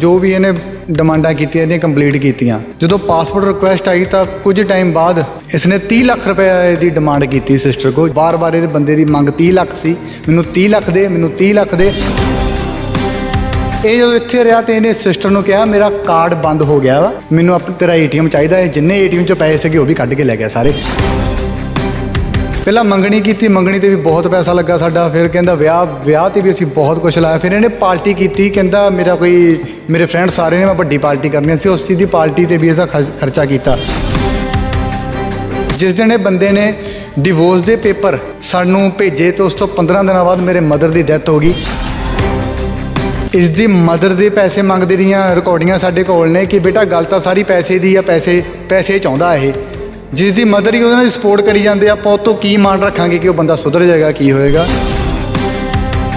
ਜੋ ਵੀ ਇਹਨੇ ਡਿਮਾਂਡਾਂ ਕੀਤੀਆਂ ਇਹਨੇ ਕੰਪਲੀਟ ਕੀਤੀਆਂ। ਜਦੋਂ ਪਾਸਪੋਰਟ ਰਿਕੁਐਸਟ ਆਈ ਤਾਂ ਕੁਝ ਟਾਈਮ ਬਾਅਦ ਇਸਨੇ 30 ਲੱਖ ਰੁਪਏ ਦੀ ਡਿਮਾਂਡ ਕੀਤੀ ਸਿਸਟਰ ਕੋਲ। ਬਾਰ-ਬਾਰ ਇਹਦੇ ਬੰਦੇ ਦੀ ਮੰਗ 30 ਲੱਖ ਸੀ। ਮੈਨੂੰ 30 ਲੱਖ ਦੇ, ਮੈਨੂੰ 30 ਲੱਖ ਦੇ। ਇਹ ਜਦੋਂ ਇੱਥੇ ਰਿਹਾ ਤੇ ਇਹਨੇ ਸਿਸਟਰ ਨੂੰ ਕਿਹਾ, ਮੇਰਾ ਕਾਰਡ ਬੰਦ ਹੋ ਗਿਆ ਵਾ। ਮੈਨੂੰ ਆਪ ਤੇਰਾ ਏਟੀਐਮ ਚਾਹੀਦਾ ਹੈ ਜਿੰਨੇ ਏਟੀਐਮ 'ਚ ਪੈਸੇ ਸੀਗੇ ਉਹ ਵੀ ਕੱਢ ਕੇ ਲੈ ਗਿਆ ਸਾਰੇ। ਪਹਿਲਾਂ ਮੰਗਣੀ ਕੀਤੀ, ਮੰਗਣੀ ਤੇ ਵੀ ਬਹੁਤ ਪੈਸਾ ਲੱਗਾ ਸਾਡਾ। ਫਿਰ ਕਹਿੰਦਾ ਵਿਆਹ ਵਿਆਹ ਤੇ ਵੀ ਅਸੀਂ ਬਹੁਤ ਕੁਝ ਲਾਇਆ। ਫਿਰ ਇਹਨੇ ਪਾਰਟੀ ਕੀਤੀ, ਕਹਿੰਦਾ ਮੇਰਾ ਕੋਈ, ਮੇਰੇ ਫਰੈਂਡ ਸਾਰੇ ਨੇ ਮੈਂ ਵੱਡੀ ਪਾਰਟੀ ਕਰਨੀ ਸੀ, ਉਸ ਚੀਜ਼ ਦੀ ਪਾਰਟੀ ਤੇ ਵੀ ਇਹਦਾ ਖਰਚ- ਖਰਚਾ ਕੀਤਾ। ਜਿਸ ਦਿਨ ਇਹ ਬੰਦੇ ਨੇ ਡਿਵੋਰਸ ਦੇ ਪੇਪਰ ਸਾਨੂੰ ਭੇਜੇ ਤੇ ਉਸ ਤੋਂ 15 ਦਿਨਾਂ ਬਾਅਦ ਮੇਰੇ ਮਦਰ ਦੀ ਡੈਥ ਹੋ ਗਈ। ਇਸ ਦੀ ਮਦਰ ਦੇ ਪੈਸੇ ਮੰਗਦੇ ਦੀਆਂ ਰਿਕਾਰਡਿੰਗਾਂ ਸਾਡੇ ਕੋਲ ਨੇ ਕਿ ਬੇਟਾ ਗੱਲ ਤਾਂ ਸਾਰੀ ਪੈਸੇ ਦੀ ਆ, ਪੈਸੇ ਪੈਸੇ ਚਾਹੁੰਦਾ ਇਹ। ਜਿਸ ਦੀ ਮਦਰ ਹੀ ਉਹਦੇ ਨਾਲ ਸਪੋਰਟ ਕਰੀ ਜਾਂਦੇ ਆ, ਆਪਾਂ ਉਹ ਤੋਂ ਕੀ ਮਾਣ ਰੱਖਾਂਗੇ ਕਿ ਉਹ ਬੰਦਾ ਸੁਧਰ ਜਾਏਗਾ ਕੀ ਹੋਏਗਾ?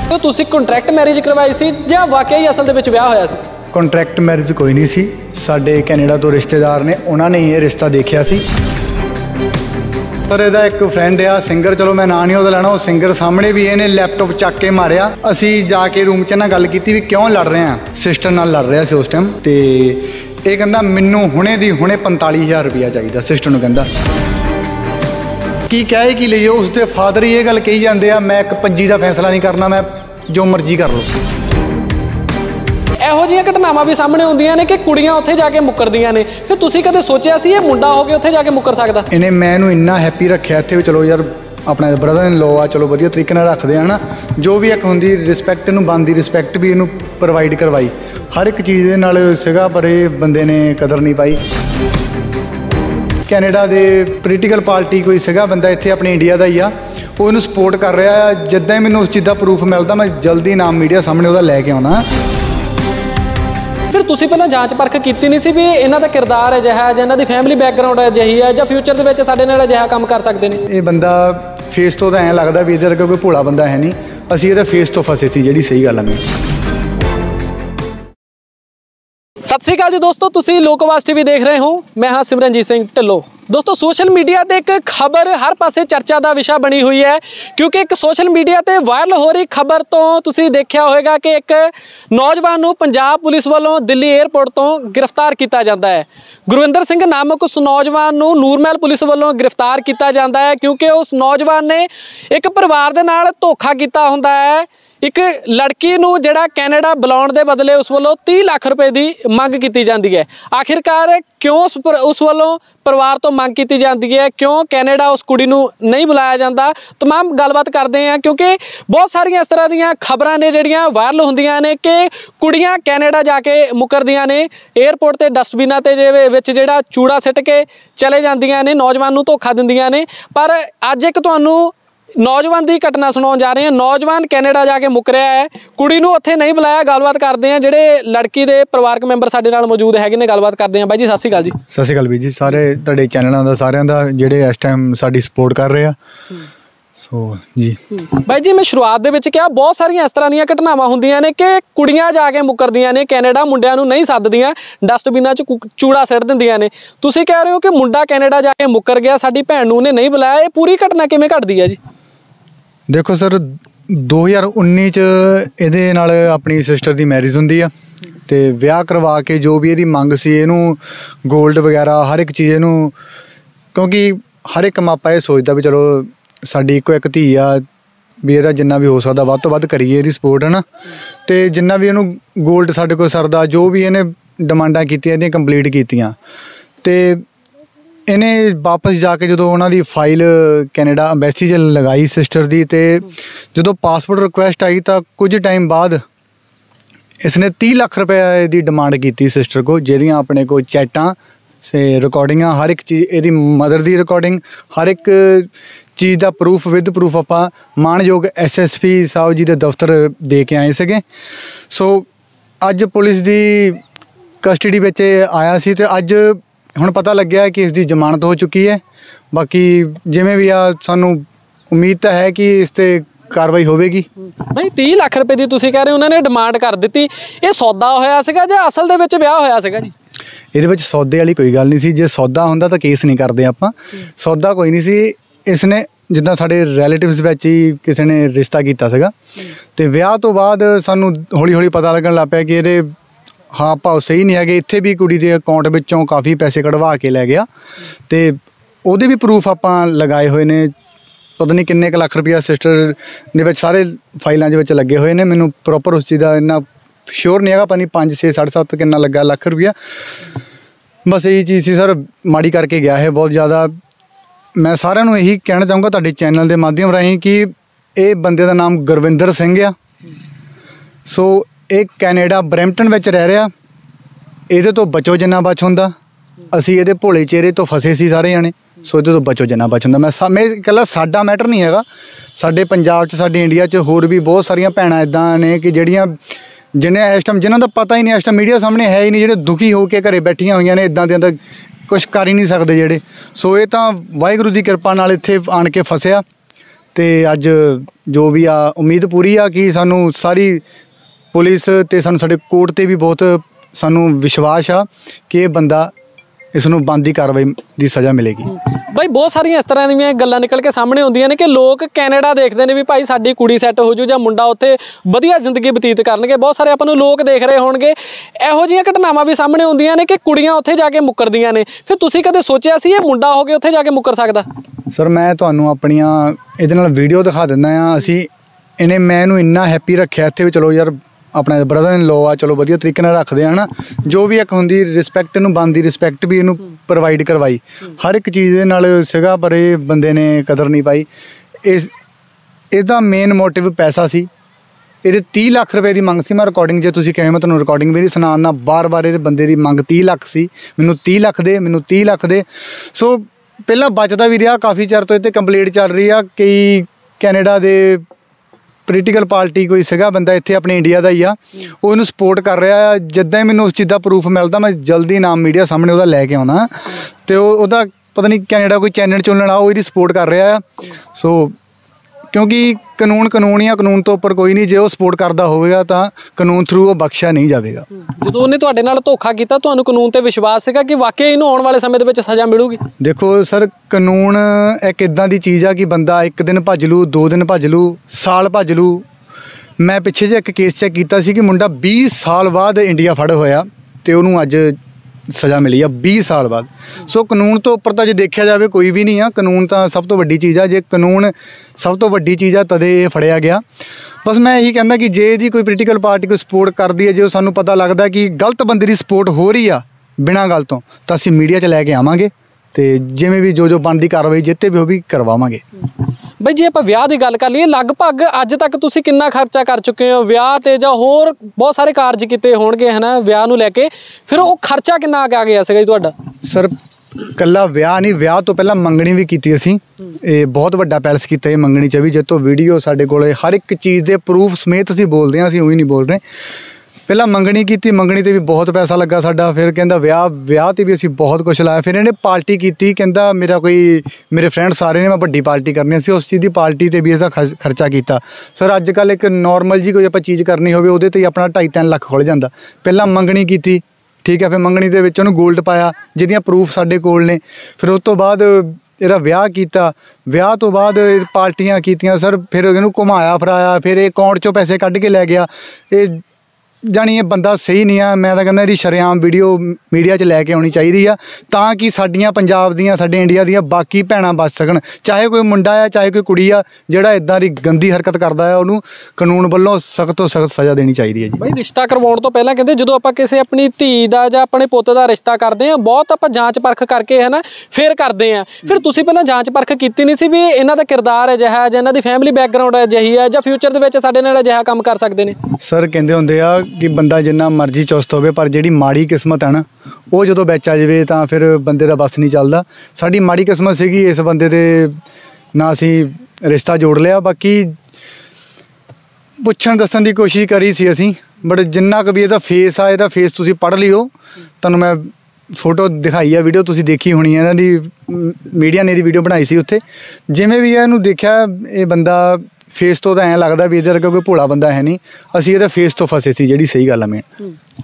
ਤੇ ਤੁਸੀਂ ਕੰਟਰੈਕਟ ਮੈਰਿਜ ਕਰਵਾਈ ਸੀ ਜਾਂ ਵਾਕਿਆ ਹੀ ਅਸਲ ਦੇ ਵਿੱਚ ਵਿਆਹ ਹੋਇਆ ਸੀ? ਕੰਟਰੈਕਟ ਮੈਰਿਜ ਕੋਈ ਨਹੀਂ ਸੀ। ਸਾਡੇ ਕੈਨੇਡਾ ਤੋਂ ਰਿਸ਼ਤੇਦਾਰ ਨੇ ਉਹਨਾਂ ਨੇ ਹੀ ਇਹ ਰਿਸ਼ਤਾ ਦੇਖਿਆ ਸੀ। ਪਰ ਇਹਦਾ ਇੱਕ ਫਰੈਂਡ ਆ ਸਿੰਗਰ ਚਲੋ ਮੈਂ ਨਾਂ ਨਹੀਂ ਉਹਦਾ ਲੈਣਾ ਉਹ ਸਿੰਗਰ ਸਾਹਮਣੇ ਵੀ ਇਹਨੇ ਲੈਪਟਾਪ ਚੱਕ ਕੇ ਮਾਰਿਆ। ਅਸੀਂ ਜਾ ਕੇ ਰੂਮ 'ਚ ਨਾ ਗੱਲ ਕੀਤੀ ਵੀ ਕਿਉਂ ਲੜ ਰਹੇ ਆ? ਸਿਸਟਰ ਨਾਲ ਲੜ ਰਿਹਾ ਸੀ ਉਸ ਟਾਈਮ ਤੇ ਇਹ ਕਹਿੰਦਾ ਮੈਨੂੰ ਹੁਣੇ ਦੀ ਹੁਣੇ 45000 ਰੁਪਇਆ ਚਾਹੀਦਾ। ਸਿਸਟਰ ਨੂੰ ਕਹਿੰਦਾ ਕੀ ਕਹੇ ਕੀ ਲਈਏ ਉਸ ਦੇ ਫਾਦਰ ਹੀ ਇਹ ਗੱਲ ਕਹੀ ਜਾਂਦੇ ਆ ਮੈਂ ਇੱਕ ਪੰਜੀ ਦਾ ਫੈਸਲਾ ਨਹੀਂ ਕਰਨਾ ਮੈਂ ਜੋ ਮਰਜ਼ੀ ਕਰ ਲਓ। ਇਹੋ ਜਿਹੀਆਂ ਘਟਨਾਵਾਂ ਵੀ ਸਾਹਮਣੇ ਆਉਂਦੀਆਂ ਨੇ ਕਿ ਕੁੜੀਆਂ ਉੱਥੇ ਜਾ ਕੇ ਮੁੱਕਰਦੀਆਂ ਨੇ। ਫਿਰ ਤੁਸੀਂ ਕਦੇ ਸੋਚਿਆ ਸੀ ਇਹ ਮੁੰਡਾ ਹੋ ਕੇ ਉੱਥੇ ਜਾ ਕੇ ਮੁੱਕਰ ਸਕਦਾ? ਇਹਨੇ ਮੈਂ ਇਹਨੂੰ ਇੰਨਾ ਹੈਪੀ ਰੱਖਿਆ ਇੱਥੇ ਵੀ ਚਲੋ ਯਾਰ ਆਪਣਾ ਬ੍ਰਦਰ ਇਨ ਲੋ ਆ ਚਲੋ ਵਧੀਆ ਤਰੀਕੇ ਨਾਲ ਰੱਖਦੇ ਆ ਹਨਾ? ਜੋ ਵੀ ਇੱਕ ਹੁੰਦੀ ਰਿਸਪੈਕਟ ਨੂੰ ਬੰਦੀ ਰਿਸਪੈਕਟ ਵੀ ਇਹਨੂੰ ਪ੍ਰੋਵਾਈਡ ਕਰਵਾਈ। ਹਰ ਇੱਕ ਚੀਜ਼ ਦੇ ਨਾਲ ਸੀਗਾ ਪਰ ਇਹ ਬੰਦੇ ਨੇ ਕਦਰ ਨਹੀਂ ਪਾਈ। ਕੈਨੇਡਾ ਦੇ ਪੋਲੀਟੀਕਲ ਪਾਰਟੀ ਕੋਈ ਸੀਗਾ ਬੰਦਾ ਇੱਥੇ ਆਪਣੇ ਇੰਡੀਆ ਦਾ ਹੀ ਆ। ਉਹ ਇਹਨੂੰ ਸਪੋਰਟ ਕਰ ਰਿਹਾ ਆ। ਜਿੱਦਾਂ ਹੀ ਮੈਨੂੰ ਉਸ ਚੀਜ਼ ਦਾ ਪ੍ਰੂਫ ਮਿਲਦਾ ਮੈਂ ਜਲਦੀ ਨਾਮ ਮੀਡੀਆ ਸਾਹਮਣੇ ਉਹਦਾ ਲੈ ਕੇ ਆਉਣਾ। ਫਿਰ ਤੁਸੀਂ ਪਹਿਲਾਂ ਜਾਂਚ ਪਰਖ ਕੀਤੀ ਨਹੀਂ ਸੀ ਵੀ ਇਹਨਾਂ ਦਾ ਕਿਰਦਾਰ ਅਜਿਹਾ ਹੈ ਜਾਂ ਇਹਨਾਂ ਦੀ ਫੈਮਿਲੀ ਬੈਕਗ੍ਰਾਉਂਡ ਅਜਿਹੀ ਹੈ ਜਾਂ ਫਿਊਚਰ ਦੇ ਵਿੱਚ ਸਾਡੇ ਨਾਲ ਅਜਿਹਾ ਕੰਮ ਕਰ ਸਕਦੇ ਨੇ? ਇਹ ਬੰਦਾ ਫੇਸ ਤੋਂ ਤਾਂ ਐਂ ਲੱਗਦਾ ਵੀ ਇਹਦੇ ਵਰਗਾ ਕੋਈ ਭੋਲਾ ਬੰਦਾ ਹੈ ਨਹੀਂ। ਅਸੀਂ ਇਹਦੇ ਫੇਸ ਤੋਂ ਫਸੇ ਸੀ, ਜਿਹੜੀ ਸਹੀ ਗੱਲ ਆ ਮੇਰੀ। ਸਤਿ ਸ਼੍ਰੀ ਅਕਾਲ ਜੀ ਦੋਸਤੋ, ਤੁਸੀਂ ਲੋਕਵਾਸ ਟੀਵੀ ਦੇਖ ਰਹੇ ਹੋ। ਮੈਂ ਹਾਂ ਸਿਮਰਨਜੀਤ ਸਿੰਘ ਢਿੱਲੋਂ। ਦੋਸਤੋ, ਸੋਸ਼ਲ ਮੀਡੀਆ ਤੇ ਇੱਕ ਖਬਰ ਹਰ ਪਾਸੇ ਚਰਚਾ ਦਾ ਵਿਸ਼ਾ ਬਣੀ ਹੋਈ ਹੈ, ਕਿਉਂਕਿ ਇੱਕ ਸੋਸ਼ਲ ਮੀਡੀਆ ਤੇ ਵਾਇਰਲ ਹੋ ਰਹੀ ਖਬਰ ਤੋਂ ਤੁਸੀਂ ਦੇਖਿਆ ਹੋਵੇਗਾ ਕਿ ਇੱਕ ਨੌਜਵਾਨ ਨੂੰ ਪੰਜਾਬ ਪੁਲਿਸ ਵੱਲੋਂ ਦਿੱਲੀ 에ਅਰਪੋਰਟ ਤੋਂ ਗ੍ਰਿਫਤਾਰ ਕੀਤਾ ਜਾਂਦਾ ਹੈ। ਗੁਰਵਿੰਦਰ ਸਿੰਘ ਨਾਮਕ ਉਸ ਨੌਜਵਾਨ ਨੂੰ ਨੂਰਮਹਿਲ ਪੁਲਿਸ ਵੱਲੋਂ ਗ੍ਰਿਫਤਾਰ ਕੀਤਾ ਜਾਂਦਾ ਹੈ, ਕਿਉਂਕਿ ਉਸ ਨੌਜਵਾਨ ਨੇ ਇੱਕ ਪਰਿਵਾਰ ਦੇ ਨਾਲ ਧੋਖਾ ਕੀਤਾ ਹੁੰਦਾ ਹੈ। ਇੱਕ ਲੜਕੀ ਨੂੰ ਜਿਹੜਾ ਕੈਨੇਡਾ ਬੁਲਾਉਣ ਦੇ ਬਦਲੇ ਉਸ ਵੱਲੋਂ 30 ਲੱਖ ਰੁਪਏ ਦੀ ਮੰਗ ਕੀਤੀ ਜਾਂਦੀ ਹੈ। ਆਖਿਰਕਾਰ ਕਿਉਂ ਉਸ ਪਰ ਉਸ ਵੱਲੋਂ ਪਰਿਵਾਰ ਤੋਂ ਮੰਗ ਕੀਤੀ ਜਾਂਦੀ ਹੈ? ਕਿਉਂ ਕੈਨੇਡਾ ਉਸ ਕੁੜੀ ਨੂੰ ਨਹੀਂ ਬੁਲਾਇਆ ਜਾਂਦਾ? तमाम ਗੱਲਬਾਤ ਕਰਦੇ ਆ ਕਿਉਂਕਿ ਬਹੁਤ ਸਾਰੀਆਂ ਇਸ ਤਰ੍ਹਾਂ ਦੀਆਂ ਖਬਰਾਂ ਨੇ ਜਿਹੜੀਆਂ ਵਾਇਰਲ ਹੁੰਦੀਆਂ ਨੇ ਕਿ ਕੁੜੀਆਂ ਕੈਨੇਡਾ ਜਾ ਕੇ ਮੁਕਰਦੀਆਂ ਨੇ। 에어ਪੋਰਟ ਤੇ ਡਸਟਬਿਨਾਂ ਤੇ ਜੇ ਵਿੱਚ ਜਿਹੜਾ ਚੂੜਾ ਸਿੱਟ ਕੇ ਚਲੇ ਜਾਂਦੀਆਂ ਨੇ, ਨੌਜਵਾਨ ਨੂੰ ਧੋਖਾ ਦਿੰਦੀਆਂ ਨੇ। ਪਰ ਅੱਜ ਇੱਕ ਤੁਹਾਨੂੰ ਨੌਜਵਾਨ ਦੀ ਘਟਨਾ ਸੁਣਾਉਣ ਜਾ ਰਹੇ ਹਾਂ। ਨੌਜਵਾਨ ਕੈਨੇਡਾ ਜਾ ਕੇ ਮੁੱਕ ਰਿਹਾ ਹੈ। ਕੁੜੀ ਨੂੰ ਉੱਥੇ ਨਹੀਂ ਬੁਲਾਇਆ। ਗੱਲਬਾਤ ਕਰਦੇ ਆ ਜਿਹੜੇ ਲੜਕੀ ਦੇ ਪਰਿਵਾਰਕ ਮੈਂਬਰ ਸਾਡੇ ਨਾਲ ਮੌਜੂਦ ਹੈਗੇ ਨੇ ਗੱਲਬਾਤ ਕਰਦੇ ਆ ਬਾਈ ਜੀ ਸਤਿ ਸ਼੍ਰੀ ਅਕਾਲ ਜੀ। ਸਤਿ ਸ਼੍ਰੀ ਅਕਾਲ ਵੀਰ ਜੀ। ਸਾਰੇ ਤੁਹਾਡੇ ਚੈਨਲਾਂ ਦਾ ਸਾਰਿਆਂ ਦਾ ਜਿਹੜੇ ਇਸ ਟਾਈਮ ਸਾਡੀ ਸਪੋਰਟ ਕਰ ਰਹੇ ਆ। ਸੋ ਜੀ। ਬਾਈ ਜੀ ਮੈਂ ਸ਼ੁਰੂਆਤ ਦੇ ਵਿੱਚ ਕਿਹਾ ਬਹੁਤ ਸਾਰੀਆਂ ਇਸ ਤਰ੍ਹਾਂ ਦੀਆਂ ਘਟਨਾਵਾਂ ਹੁੰਦੀਆਂ ਨੇ ਕਿ ਕੁੜੀਆਂ ਜਾ ਕੇ ਮੁੱਕਰਦੀਆਂ ਨੇ ਕੈਨੇਡਾ ਮੁੰਡਿਆਂ ਨੂੰ ਨਹੀਂ ਸੱਦਦੀਆਂ ਡਸਟਬਿਨਾਂ 'ਚ ਚੂੜਾ ਸਿੱਟ ਦਿੰਦੀਆਂ ਨੇ। ਤੁਸੀਂ ਕਹਿ ਰਹੇ ਹੋ ਕਿ ਮੁੰਡਾ ਕੈਨੇਡਾ ਜਾ ਕੇ ਮੁੱਕਰ ਗਿਆ ਸਾਡੀ ਭੈਣ ਨੂੰ ਉਹਨੇ ਨਹੀਂ ਬੁਲਾਇਆ। ਇਹ ਪੂਰੀ ਘਟਨਾ ਕਿਵੇਂ ਘਟਦੀ ਹੈ ਜੀ? ਦੇਖੋ ਸਰ 2019 ਚ ਇਹਦੇ ਨਾਲ ਆਪਣੀ ਸਿਸਟਰ ਦੀ ਮੈਰਿਜ ਹੁੰਦੀ ਆ ਤੇ ਵਿਆਹ ਕਰਵਾ ਕੇ ਜੋ ਵੀ ਇਹਦੀ ਮੰਗ ਸੀ, ਇਹਨੂੰ 골ਡ ਵਗੈਰਾ ਹਰ ਇੱਕ ਚੀਜ਼ ਇਹਨੂੰ ਕਿਉਂਕਿ ਹਰ ਇੱਕ ਮਾਪਾ ਇਹ ਸੋਚਦਾ ਵੀ ਚਲੋ ਸਾਡੀ ਇੱਕੋ ਇੱਕ ਧੀ ਆ, ਵੀ ਇਹਦਾ ਜਿੰਨਾ ਵੀ ਹੋ ਸਕਦਾ ਵੱਧ ਤੋਂ ਵੱਧ ਕਰੀਏ ਇਹਦੀ ਸਪੋਰਟ ਹਨਾ? ਤੇ ਜਿੰਨਾ ਵੀ ਇਹਨੂੰ 골ਡ ਸਾਡੇ ਕੋਲ ਸਰਦਾ, ਜੋ ਵੀ ਇਹਨੇ ਡਿਮਾਂਡਾਂ ਕੀਤੀਆਂ, ਇਹਦੀਆਂ ਕੰਪਲੀਟ ਕੀਤੀਆਂ। ਤੇ ਇਹਨੇ ਵਾਪਸ ਜਾ ਕੇ ਜਦੋਂ ਉਹਨਾਂ ਦੀ ਫਾਈਲ ਕੈਨੇਡਾ ਐਮਬੈਸੀ 'ਚ ਲਗਾਈ ਸਿਸਟਰ ਦੀ ਤੇ ਜਦੋਂ ਪਾਸਪੋਰਟ ਰਿਕੁਐਸਟ ਆਈ ਤਾਂ ਕੁਝ ਟਾਈਮ ਬਾਅਦ ਇਸਨੇ 30 ਲੱਖ ਰੁਪਏ ਦੀ ਡਿਮਾਂਡ ਕੀਤੀ ਸਿਸਟਰ ਕੋ ਜਿਹੜੀਆਂ ਆਪਣੇ ਕੋਲ ਚੈਟਾਂ, ਸੇ ਰਿਕਾਰਡਿੰਗਾਂ ਹਰ ਇੱਕ ਚੀਜ਼, ਇਹਦੀ ਮਦਰ ਦੀ ਰਿਕਾਰਡਿੰਗ ਹਰ ਇੱਕ ਚੀਜ਼ ਦਾ ਪ੍ਰੂਫ ਵਿਦ ਪ੍ਰੂਫ ਆਪਾਂ ਮਾਣਯੋਗ ਐਸਐਸਪੀ ਸਾਹਿਬ ਜੀ ਦੇ ਦਫ਼ਤਰ ਦੇ ਕੇ ਆਏ ਸੀਗੇ। ਸੋ ਅੱਜ ਪੁਲਿਸ ਦੀ ਕਸਟਡੀ ਵਿੱਚ ਆਇਆ ਸੀ ਤੇ ਅੱਜ ਹੁਣ ਪਤਾ ਲੱਗਿਆ ਕਿ ਇਸ ਦੀ ਜ਼ਮਾਨਤ ਹੋ ਚੁੱਕੀ ਹੈ। ਬਾਕੀ ਜਿਵੇਂ ਵੀ ਆ ਸਾਨੂੰ ਉਮੀਦ ਤਾਂ ਹੈ ਕਿ ਇਸ ਤੇ ਕਾਰਵਾਈ ਹੋਵੇਗੀ। ਨਹੀਂ 30 ਲੱਖ ਰੁਪਏ ਦੀ ਤੁਸੀਂ ਕਹਿ ਰਹੇ ਹੋ ਉਹਨਾਂ ਨੇ ਡਿਮਾਂਡ ਕਰ ਦਿੱਤੀ। ਇਹ ਸੌਦਾ ਹੋਇਆ ਸੀਗਾ ਜਾਂ ਅਸਲ ਦੇ ਵਿੱਚ ਵਿਆਹ ਹੋਇਆ ਸੀਗਾ ਜੀ? ਇਹਦੇ ਵਿੱਚ ਸੌਦੇ ਵਾਲੀ ਕੋਈ ਗੱਲ ਨਹੀਂ ਸੀ। ਜੇ ਸੌਦਾ ਹੁੰਦਾ ਤਾਂ ਕੇਸ ਨਹੀਂ ਕਰਦੇ ਆਪਾਂ। ਸੌਦਾ ਕੋਈ ਨਹੀਂ ਸੀ। ਇਸ ਨੇ ਜਿੱਦਾਂ ਸਾਡੇ ਰਿਲੇਟਿਵਸ ਵਿੱਚ ਹੀ ਕਿਸੇ ਨੇ ਰਿਸ਼ਤਾ ਕੀਤਾ ਸੀਗਾ। ਤੇ ਵਿਆਹ ਤੋਂ ਬਾਅਦ ਸਾਨੂੰ ਹੌਲੀ ਹੌਲੀ ਪਤਾ ਲੱਗਣ ਲੱਗ ਪਿਆ ਕਿ ਇਹਦੇ ਹਾਂ ਭਾਅ ਸਹੀ ਨਹੀਂ ਹੈਗੇ। ਇੱਥੇ ਵੀ ਕੁੜੀ ਦੇ ਅਕਾਊਂਟ ਵਿੱਚੋਂ ਕਾਫੀ ਪੈਸੇ ਕਢਵਾ ਕੇ ਲੈ ਗਿਆ। ਤੇ ਉਹਦੇ ਵੀ ਪ੍ਰੂਫ ਆਪਾਂ ਲਗਾਏ ਹੋਏ ਨੇ। ਪਤਾ ਨਹੀਂ ਕਿੰਨੇ ਕੁ ਲੱਖ ਰੁਪਇਆ ਸਿਸਟਰ ਦੇ ਵਿੱਚ ਸਾਰੇ ਫਾਈਲਾਂ ਦੇ ਵਿੱਚ ਲੱਗੇ ਹੋਏ ਨੇ। ਮੈਨੂੰ ਪ੍ਰੋਪਰ ਉਸ ਚੀਜ਼ ਦਾ ਇੰਨਾ ਸ਼ੋਰ ਨਹੀਂ ਹੈਗਾ। ਪਤਾ ਨਹੀਂ 5 6 7.5 ਕਿੰਨਾ ਲੱਗਾ, ਲੱਖ ਰੁਪਇਆ। ਬਸ ਇਹੀ ਚੀਜ਼ ਸੀ ਸਰ। ਮਾੜੀ ਕਰਕੇ ਗਿਆ ਹੈ ਬਹੁਤ ਜ਼ਿਆਦਾ। ਮੈਂ ਸਾਰਿਆਂ ਨੂੰ ਇਹੀ ਕਹਿਣਾ ਚਾਹੂੰਗਾ ਤੁਹਾਡੇ ਚੈਨਲ ਦੇ ਮਾਧਿਅਮ ਰਾਹੀਂ ਕਿ ਇਹ ਬੰਦੇ ਦਾ ਨਾਮ ਗੁਰਵਿੰਦਰ ਸਿੰਘ ਆ। ਸੋ ਇਹ ਕੈਨੇਡਾ ਬਰੈਂਪਟਨ ਵਿੱਚ ਰਹਿ ਰਿਹਾ। ਇਹਦੇ ਤੋਂ ਬਚੋ ਜਿੰਨਾ ਬਚ ਹੁੰਦਾ। ਅਸੀਂ ਇਹਦੇ ਭੋਲੇ ਚਿਹਰੇ ਤੋਂ ਫਸੇ ਸੀ ਸਾਰੇ ਜਾਣੇ। ਸੋ ਇਹਦੇ ਤੋਂ ਬਚੋ ਜਿੰਨਾ ਬਚ ਹੁੰਦਾ। ਮੈਂ ਸਾ- ਇਕੱਲਾ ਸਾਡਾ ਮੈਟਰ ਨਹੀਂ ਹੈਗਾ। ਸਾਡੇ ਪੰਜਾਬ 'ਚ, ਸਾਡੇ ਇੰਡੀਆ 'ਚ ਹੋਰ ਵੀ ਬਹੁਤ ਸਾਰੀਆਂ ਭੈਣਾਂ ਇਦਾਂ ਨੇ ਕਿ ਜਿਹੜੀਆਂ ਜਿਹਨੇ ਇਸ ਟਾਈਮ ਜਿਨ੍ਹਾਂ ਦਾ ਪਤਾ ਹੀ ਨਹੀਂ, ਇਸ ਟਾਈਮ ਮੀਡੀਆ ਸਾਹਮਣੇ ਹੈ ਹੀ ਨਹੀਂ, ਜਿਹੜੇ ਦੁਖੀ ਹੋ ਕੇ ਘਰੇ ਬੈਠੀਆਂ ਹੋਈਆਂ ਨੇ ਇਦਾਂ ਦੇ ਅੰਦਰ ਕੁਝ ਕਰ ਹੀ ਨਹੀਂ ਸਕਦੇ ਜਿਹੜੇ। ਸੋ ਇਹ ਤਾਂ ਵਾਹਿਗੁਰੂ ਦੀ ਕਿਰਪਾ ਨਾਲ ਇੱਥੇ ਆਣ ਕੇ ਫਸਿਆ। ਤੇ ਅੱਜ ਜੋ ਵੀ ਆ, ਉਮੀਦ ਪੂਰੀ ਆ ਕਿ ਸਾਨੂੰ ਸਾਰੀ ਪੁਲਿਸ ਤੇ ਸਾਨੂੰ ਸਾਡੇ ਕੋਰਟ ਤੇ ਵੀ ਬਹੁਤ ਸਾਨੂੰ ਵਿਸ਼ਵਾਸ ਆ ਕਿ ਇਹ ਬੰਦਾ ਇਸ ਨੂੰ ਬੰਦੀ ਕਾਰਵਾਈ ਦੀ ਸਜ਼ਾ ਮਿਲੇਗੀ। ਬਾਈ ਬਹੁਤ ਸਾਰੀਆਂ ਇਸ ਤਰ੍ਹਾਂ ਦੀਆਂ ਗੱਲਾਂ ਨਿਕਲ ਕੇ ਸਾਹਮਣੇ ਆਉਂਦੀਆਂ ਨੇ ਕਿ ਲੋਕ ਕੈਨੇਡਾ ਦੇਖਦੇ ਨੇ ਵੀ ਭਾਈ ਸਾਡੀ ਕੁੜੀ ਸੈੱਟ ਹੋ ਜੂ ਜਾਂ ਮੁੰਡਾ ਉੱਥੇ ਵਧੀਆ ਜ਼ਿੰਦਗੀ ਬਤੀਤ ਕਰਨਗੇ। ਬਹੁਤ ਸਾਰੇ ਆਪਾਂ ਨੂੰ ਲੋਕ ਦੇਖ ਰਹੇ ਹੋਣਗੇ। ਇਹੋ ਜਿਹੀਆਂ ਘਟਨਾਵਾਂ ਵੀ ਸਾਹਮਣੇ ਆਉਂਦੀਆਂ ਨੇ ਕਿ ਕੁੜੀਆਂ ਉੱਥੇ ਜਾ ਕੇ ਮੁੱਕਰਦੀਆਂ ਨੇ। ਫਿਰ ਤੁਸੀਂ ਕਦੇ ਸੋਚਿਆ ਸੀ ਇਹ ਮੁੰਡਾ ਹੋ ਕੇ ਉੱਥੇ ਜਾ ਕੇ ਮੁੱਕਰ ਸਕਦਾ? ਸਰ ਮੈਂ ਤੁਹਾਨੂੰ ਆਪਣੀਆਂ ਇਹਦੇ ਨਾਲ ਵੀਡੀਓ ਦਿਖਾ ਦਿੰਦਾ ਆ ਅਸੀਂ ਇਹਨੇ ਮੈਂ ਇਹਨੂੰ ਇੰਨਾ ਹੈਪੀ ਰੱਖਿਆ ਇੱਥੇ ਵੀ ਚਲੋ ਯਾਰ ਆਪਣਾ ਬ੍ਰਦਰ ਇਨ ਲੋ ਆ, ਚਲੋ ਵਧੀਆ ਤਰੀਕੇ ਨਾਲ ਰੱਖਦੇ ਆ, ਹਨਾ? ਜੋ ਵੀ ਇੱਕ ਹੁੰਦੀ ਰਿਸਪੈਕਟ ਨੂੰ, ਬੰਦੀ ਰਿਸਪੈਕਟ ਵੀ ਇਹਨੂੰ ਪ੍ਰੋਵਾਈਡ ਕਰਵਾਈ। ਹਰ ਇੱਕ ਚੀਜ਼ ਦੇ ਨਾਲ ਸੀਗਾ ਪਰ ਇਹ ਬੰਦੇ ਨੇ ਕਦਰ ਨਹੀਂ ਪਾਈ। ਇਸ, ਇਹਦਾ ਮੇਨ ਮੋਟਿਵ ਪੈਸਾ ਸੀ। ਇਹਦੇ 30 ਲੱਖ ਰੁਪਏ ਦੀ ਮੰਗ ਸੀ। ਮੈਂ ਰਿਕਾਰਡਿੰਗ ਜੇ ਤੁਸੀਂ ਕਹੇ, ਮੈਂ ਤੁਹਾਨੂੰ ਰਿਕਾਰਡਿੰਗ ਵੀ ਨਹੀਂ ਸੁਣਾਉਣਾ ਬਾਰ-ਬਾਰ ਇਹਦੇ ਬੰਦੇ ਦੀ ਮੰਗ 30 ਲੱਖ ਸੀ। ਮੈਨੂੰ 30 ਲੱਖ ਦੇ, ਮੈਨੂੰ 30 ਲੱਖ ਦੇ। ਸੋ ਪਹਿਲਾਂ ਬਚਦਾ ਵੀ ਰਿਹਾ, ਕਾਫੀ ਚਿਰ ਤੋਂ ਇਹ ਤੇ ਕੰਪਲੀਟ ਚੱਲ ਰਹੀ ਆ। ਕਈ ਕੈਨੇਡਾ ਦੇ ਪੋਲੀਟੀਕਲ ਪਾਰਟੀ ਕੋਈ ਸੀਗਾ, ਬੰਦਾ ਇੱਥੇ ਆਪਣੇ ਇੰਡੀਆ ਦਾ ਹੀ ਆ। ਉਹ ਇਹਨੂੰ ਸਪੋਰਟ ਕਰ ਰਿਹਾ ਆ। ਜਿੱਦਾਂ ਹੀ ਮੈਨੂੰ ਉਸ ਚੀਜ਼ ਦਾ ਪ੍ਰੂਫ ਮਿਲਦਾ, ਮੈਂ ਜਲਦੀ ਨਾਮ ਮੀਡੀਆ ਸਾਹਮਣੇ ਉਹਦਾ ਲੈ ਕੇ ਆਉਣਾ। ਤੇ ਉਹ ਉਹਦਾ ਪਤਾ ਨਹੀਂ ਕੈਨੇਡਾ ਕੋਈ ਚੈਨਲ ਚੁਣਨ ਆ ਉਹ ਇਹਦੀ ਸਪੋਰਟ ਕਰ ਰਿਹਾ ਆ। ਸੋ ਕਿਉਂਕਿ ਕਾਨੂੰਨ ਕਾਨੂੰਨ ਹੀ ਆ ਕਾਨੂੰਨ ਤੋਂ ਉੱਪਰ ਕੋਈ ਨਹੀਂ ਜੇ ਉਹ ਸਪੋਰਟ ਕਰਦਾ ਹੋਵੇਗਾ ਤਾਂ ਕਾਨੂੰਨ ਥਰੂ ਉਹ ਬਖਸ਼ਿਆ ਨਹੀਂ ਜਾਵੇਗਾ। ਜਦੋਂ ਉਹਨੇ ਤੁਹਾਡੇ ਨਾਲ ਧੋਖਾ ਕੀਤਾ ਤੁਹਾਨੂੰ ਕਾਨੂੰਨ ਤੇ ਵਿਸ਼ਵਾਸ ਸੀਗਾ ਕਿ ਵਾਕਈ ਇਹਨੂੰ ਆਉਣ ਵਾਲੇ ਸਮੇਂ ਦੇ ਵਿੱਚ ਸਜ਼ਾ ਮਿਲੂਗੀ? ਦੇਖੋ ਸਰ ਕਾਨੂੰਨ ਇੱਕ ਇਦਾਂ ਦੀ ਚੀਜ਼ ਆ ਕਿ ਬੰਦਾ ਇੱਕ ਦਿਨ ਭੱਜ ਲੂ ਦੋ ਦਿਨ ਭੱਜ ਲੂ ਸਾਲ ਭੱਜ ਲੂ। ਮੈਂ ਪਿੱਛੇ ਜੇ ਇੱਕ ਕੇਸ ਚੈੱਕ ਕੀਤਾ ਸੀ ਕਿ ਮੁੰਡਾ 20 ਸਾਲ ਬਾਅਦ ਇੰਡੀਆ ਫੜ ਹੋਇਆ ਤੇ ਉਹਨੂੰ ਅੱਜ ਸਜ਼ਾ ਮਿਲੀ ਆ 20 ਸਾਲ ਬਾਅਦ। ਸੋ ਕਾਨੂੰਨ ਤੋਂ ਉੱਪਰ ਤਾਂ ਜੇ ਦੇਖਿਆ ਜਾਵੇ ਕੋਈ ਵੀ ਨਹੀਂ ਆ, ਕਾਨੂੰਨ ਤਾਂ ਸਭ ਤੋਂ ਵੱਡੀ ਚੀਜ਼ ਆ। ਜੇ ਕਾਨੂੰਨ ਸਭ ਤੋਂ ਵੱਡੀ ਚੀਜ਼ ਆ, ਤਦੇ ਇਹ ਫੜਿਆ ਗਿਆ। ਬਸ ਮੈਂ ਇਹੀ ਕਹਿੰਦਾ ਕਿ ਜੇ ਇਹਦੀ ਕੋਈ ਪੋਲੀਟੀਕਲ ਪਾਰਟੀ ਕੋਈ ਸਪੋਰਟ ਕਰਦੀ ਹੈ, ਜੇ ਉਹ ਸਾਨੂੰ ਪਤਾ ਲੱਗਦਾ ਕਿ ਗਲਤ ਬੰਦੇ ਦੀ ਸਪੋਰਟ ਹੋ ਰਹੀ ਆ ਬਿਨਾਂ ਗੱਲ ਤੋਂ, ਤਾਂ ਅਸੀਂ ਮੀਡੀਆ 'ਚ ਲੈ ਕੇ ਆਵਾਂਗੇ ਤੇ ਜਿਵੇਂ ਵੀ ਜੋ ਜੋ ਬਣਦੀ ਕਾਰਵਾਈ, ਜਿੱਤੇ ਵੀ ਉਹ ਵੀ ਕਰਵਾਵਾਂਗੇ। ਬਈ ਜੇ ਆਪਾਂ ਵਿਆਹ ਦੀ ਗੱਲ ਕਰ ਲਈਏ, ਲਗਭਗ ਅੱਜ ਤੱਕ ਤੁਸੀਂ ਕਿੰਨਾ ਖਰਚਾ ਕਰ ਚੁੱਕੇ ਹੋ? ਵਿਆਹ ਤੇ ਜਾਂ ਹੋਰ ਬਹੁਤ ਸਾਰੇ ਕਾਰਜ ਕੀਤੇ ਹੋਣਗੇ, ਹਨਾ, ਵਿਆਹ ਨੂੰ ਲੈ ਕੇ। ਫਿਰ ਉਹ ਖਰਚਾ ਕਿੰਨਾ ਆ ਗਿਆ ਸੀਗਾ ਜੀ ਤੁਹਾਡਾ? ਸਰ, ਕੱਲਾ ਵਿਆਹ ਨਹੀਂ, ਵਿਆਹ ਤੋਂ ਪਹਿਲਾਂ ਮੰਗਣੀ ਵੀ ਕੀਤੀ ਅਸੀਂ। ਇਹ ਬਹੁਤ ਵੱਡਾ ਪੈਲਸ ਕੀਤਾ ਇਹ ਮੰਗਣੀ ਚ ਵੀ। ਜਿੱਤੋਂ ਵੀਡੀਓ ਸਾਡੇ ਕੋਲੇ ਹਰ ਇੱਕ ਚੀਜ਼ ਦੇ ਪ੍ਰੂਫ ਸਮੇਤ ਅਸੀਂ ਬੋਲਦੇ ਹਾਂ, ਅਸੀਂ ਉਹੀ ਨਹੀਂ ਬੋਲ ਰਹੇ ਪਹਿਲਾਂ ਮੰਗਣੀ ਕੀਤੀ, ਮੰਗਣੀ ਤੇ ਵੀ ਬਹੁਤ ਪੈਸਾ ਲੱਗਾ ਸਾਡਾ, ਫਿਰ ਕਹਿੰਦਾ ਵਿਆਹ ਵਿਆਹ ਤੇ ਵੀ ਅਸੀਂ ਬਹੁਤ ਕੁਝ ਲਾਇਆ, ਫਿਰ ਇਹਨੇ ਪਾਰਟੀ ਕੀਤੀ, ਕਹਿੰਦਾ ਮੇਰਾ ਕੋਈ, ਮੇਰੇ ਫਰੈਂਡ ਸਾਰੇ ਨੇ ਮੈਂ ਵੱਡੀ ਪਾਰਟੀ ਕਰਨੀ ਸੀ, ਉਸ ਚੀਜ਼ ਦੀ ਪਾਰਟੀ ਤੇ ਵੀ ਇਹਦਾ ਖਰਚ- ਖਰਚਾ ਕੀਤਾ। ਸਰ ਅੱਜ ਕੱਲ ਇੱਕ ਨਾਰਮਲ ਜੀ ਕੋਈ ਆਪਾਂ ਚੀਜ਼ ਕਰਨੀ ਹੋਵੇ, ਉਹਦੇ ਤੇ ਹੀ ਆਪਣਾ 2.5 ਲੱਖ ਖੁੱਲ ਜਾਂਦਾ। ਪਹਿਲਾਂ ਮੰਗਣੀ ਕੀਤੀ, ਠੀਕ ਹੈ, ਫਿਰ ਮੰਗਣੀ ਦੇ ਵਿੱਚ ਉਹਨੂੰ 골ਡ ਪਾਇਆ, ਜਿਹਦੀਆਂ ਪ੍ਰੂਫ ਸਾਡੇ ਕੋਲ ਨੇ। ਫਿਰ ਉਸ ਤੋਂ ਬਾਅਦ ਇਹਦਾ ਵਿਆਹ ਕੀਤਾ, ਵਿਆਹ ਤੋਂ ਬਾਅਦ ਪਾਰਟੀਆਂ ਕੀਤੀਆਂ ਸਰ ਫਿਰ ਇਹਨੂੰ ਘੁਮਾਇਆ ਫਰਾਇਆ ਫਿਰ ਇਹ ਅਕਾਊਂਟ ਚੋਂ ਪੈਸੇ ਕੱਢ ਕੇ ਲੈ ਗਿਆ। ਇਹ ਜਾਣੀ ਇਹ ਬੰਦਾ ਸਹੀ ਨਹੀਂ ਆ ਮੈਂ ਤਾਂ ਕਹਿੰਦਾ ਇਹਦੀ ਸ਼ਰੇਆਮ ਵੀਡੀਓ ਮੀਡੀਆ 'ਚ ਲੈ ਕੇ ਆਉਣੀ ਚਾਹੀਦੀ ਆ ਤਾਂ ਕਿ ਸਾਡੀਆਂ ਪੰਜਾਬ ਦੀਆਂ ਸਾਡੇ ਇੰਡੀਆ ਦੀਆਂ ਬਾਕੀ ਭੈਣਾਂ ਬਚ ਸਕਣ। ਚਾਹੇ ਕੋਈ ਮੁੰਡਾ ਆ ਚਾਹੇ ਕੋਈ ਕੁੜੀ ਆ ਜਿਹੜਾ ਇਦਾਂ ਦੀ ਗੰਦੀ ਹਰਕਤ ਕਰਦਾ ਆ ਉਹਨੂੰ ਕਾਨੂੰਨ ਵੱਲੋਂ ਸਖਤ ਤੋਂ ਸਖਤ ਸਜ਼ਾ ਦੇਣੀ ਚਾਹੀਦੀ ਹੈ ਜੀ। ਬਈ ਰਿਸ਼ਤਾ ਕਰਵਾਉਣ ਤੋਂ ਪਹਿਲਾਂ ਕਹਿੰਦੇ ਜਦੋਂ ਆਪਾਂ ਕਿਸੇ ਆਪਣੀ ਧੀ ਦਾ ਜਾਂ ਆਪਣੇ ਪੁੱਤ ਦਾ ਰਿਸ਼ਤਾ ਕਰਦੇ ਆ ਬਹੁਤ ਆਪਾਂ ਜਾਂਚ ਪਰਖ ਕਰਕੇ ਹੈ ਨਾ ਫਿਰ ਕਰਦੇ ਆ। ਫਿਰ ਤੁਸੀਂ ਪਹਿਲਾਂ ਜਾਂਚ ਪਰਖ ਕੀਤੀ ਨਹੀਂ ਸੀ ਵੀ ਇਹਨਾਂ ਦਾ ਕਿਰਦਾਰ ਅਜਿਹਾ ਜਾਂ ਇਹਨਾਂ ਦੀ ਫੈਮਿਲੀ ਬੈਕਗ੍ਰਾਉਂਡ ਅਜਿਹੀ ਹੈ ਜਾਂ ਫਿਊਚਰ ਦੇ ਵਿੱਚ ਸਾਡੇ ਨਾਲ ਅਜਿਹਾ ਕੰਮ ਕਰ ਸਕਦੇ ਨੇ? ਸਰ ਕਹਿੰਦੇ ਹੁੰਦੇ ਆ ਕਿ ਬੰਦਾ ਜਿੰਨਾ ਮਰਜ਼ੀ ਚੁਸਤ ਹੋਵੇ, ਪਰ ਜਿਹੜੀ ਮਾੜੀ ਕਿਸਮਤ ਹੈ ਨਾ, ਉਹ ਜਦੋਂ ਵਿੱਚ ਆ ਜਾਵੇ ਤਾਂ ਫਿਰ ਬੰਦੇ ਦਾ ਬਸ ਨਹੀਂ ਚੱਲਦਾ। ਸਾਡੀ ਮਾੜੀ ਕਿਸਮਤ ਸੀਗੀ, ਇਸ ਬੰਦੇ ਦੇ ਨਾ ਅਸੀਂ ਰਿਸ਼ਤਾ ਜੋੜ ਲਿਆ। ਬਾਕੀ ਪੁੱਛਣ ਦੱਸਣ ਦੀ ਕੋਸ਼ਿਸ਼ ਕਰੀ ਸੀ ਅਸੀਂ ਬਟ ਜਿੰਨਾ ਕੁ ਵੀ ਇਹਦਾ ਫੇਸ ਆ, ਇਹਦਾ ਫੇਸ ਤੁਸੀਂ ਪੜ੍ਹ ਲਿਓ। ਤੁਹਾਨੂੰ ਮੈਂ ਫੋਟੋ ਦਿਖਾਈ ਆ ਵੀਡੀਓ ਤੁਸੀਂ ਦੇਖੀ ਹੋਣੀ ਹੈ ਇਹਨਾਂ ਦੀ ਮੀਡੀਆ ਨੇ ਇਹਦੀ ਵੀਡੀਓ ਬਣਾਈ ਸੀ ਉੱਥੇ। ਜਿਵੇਂ ਵੀ ਇਹਨੂੰ ਦੇਖਿਆ, ਇਹ ਬੰਦਾ ਫੇਸ ਤੋਂ ਤਾਂ ਐਂ ਲੱਗਦਾ ਵੀ ਇਹਦੇ ਵਰਗਾ ਕੋਈ ਭੋਲਾ ਬੰਦਾ ਹੈ ਨਹੀਂ। ਅਸੀਂ ਇਹਦੇ ਫੇਸ ਤੋਂ ਫਸੇ ਸੀ ਜਿਹੜੀ ਸਹੀ ਗੱਲ ਆ ਮੇਨ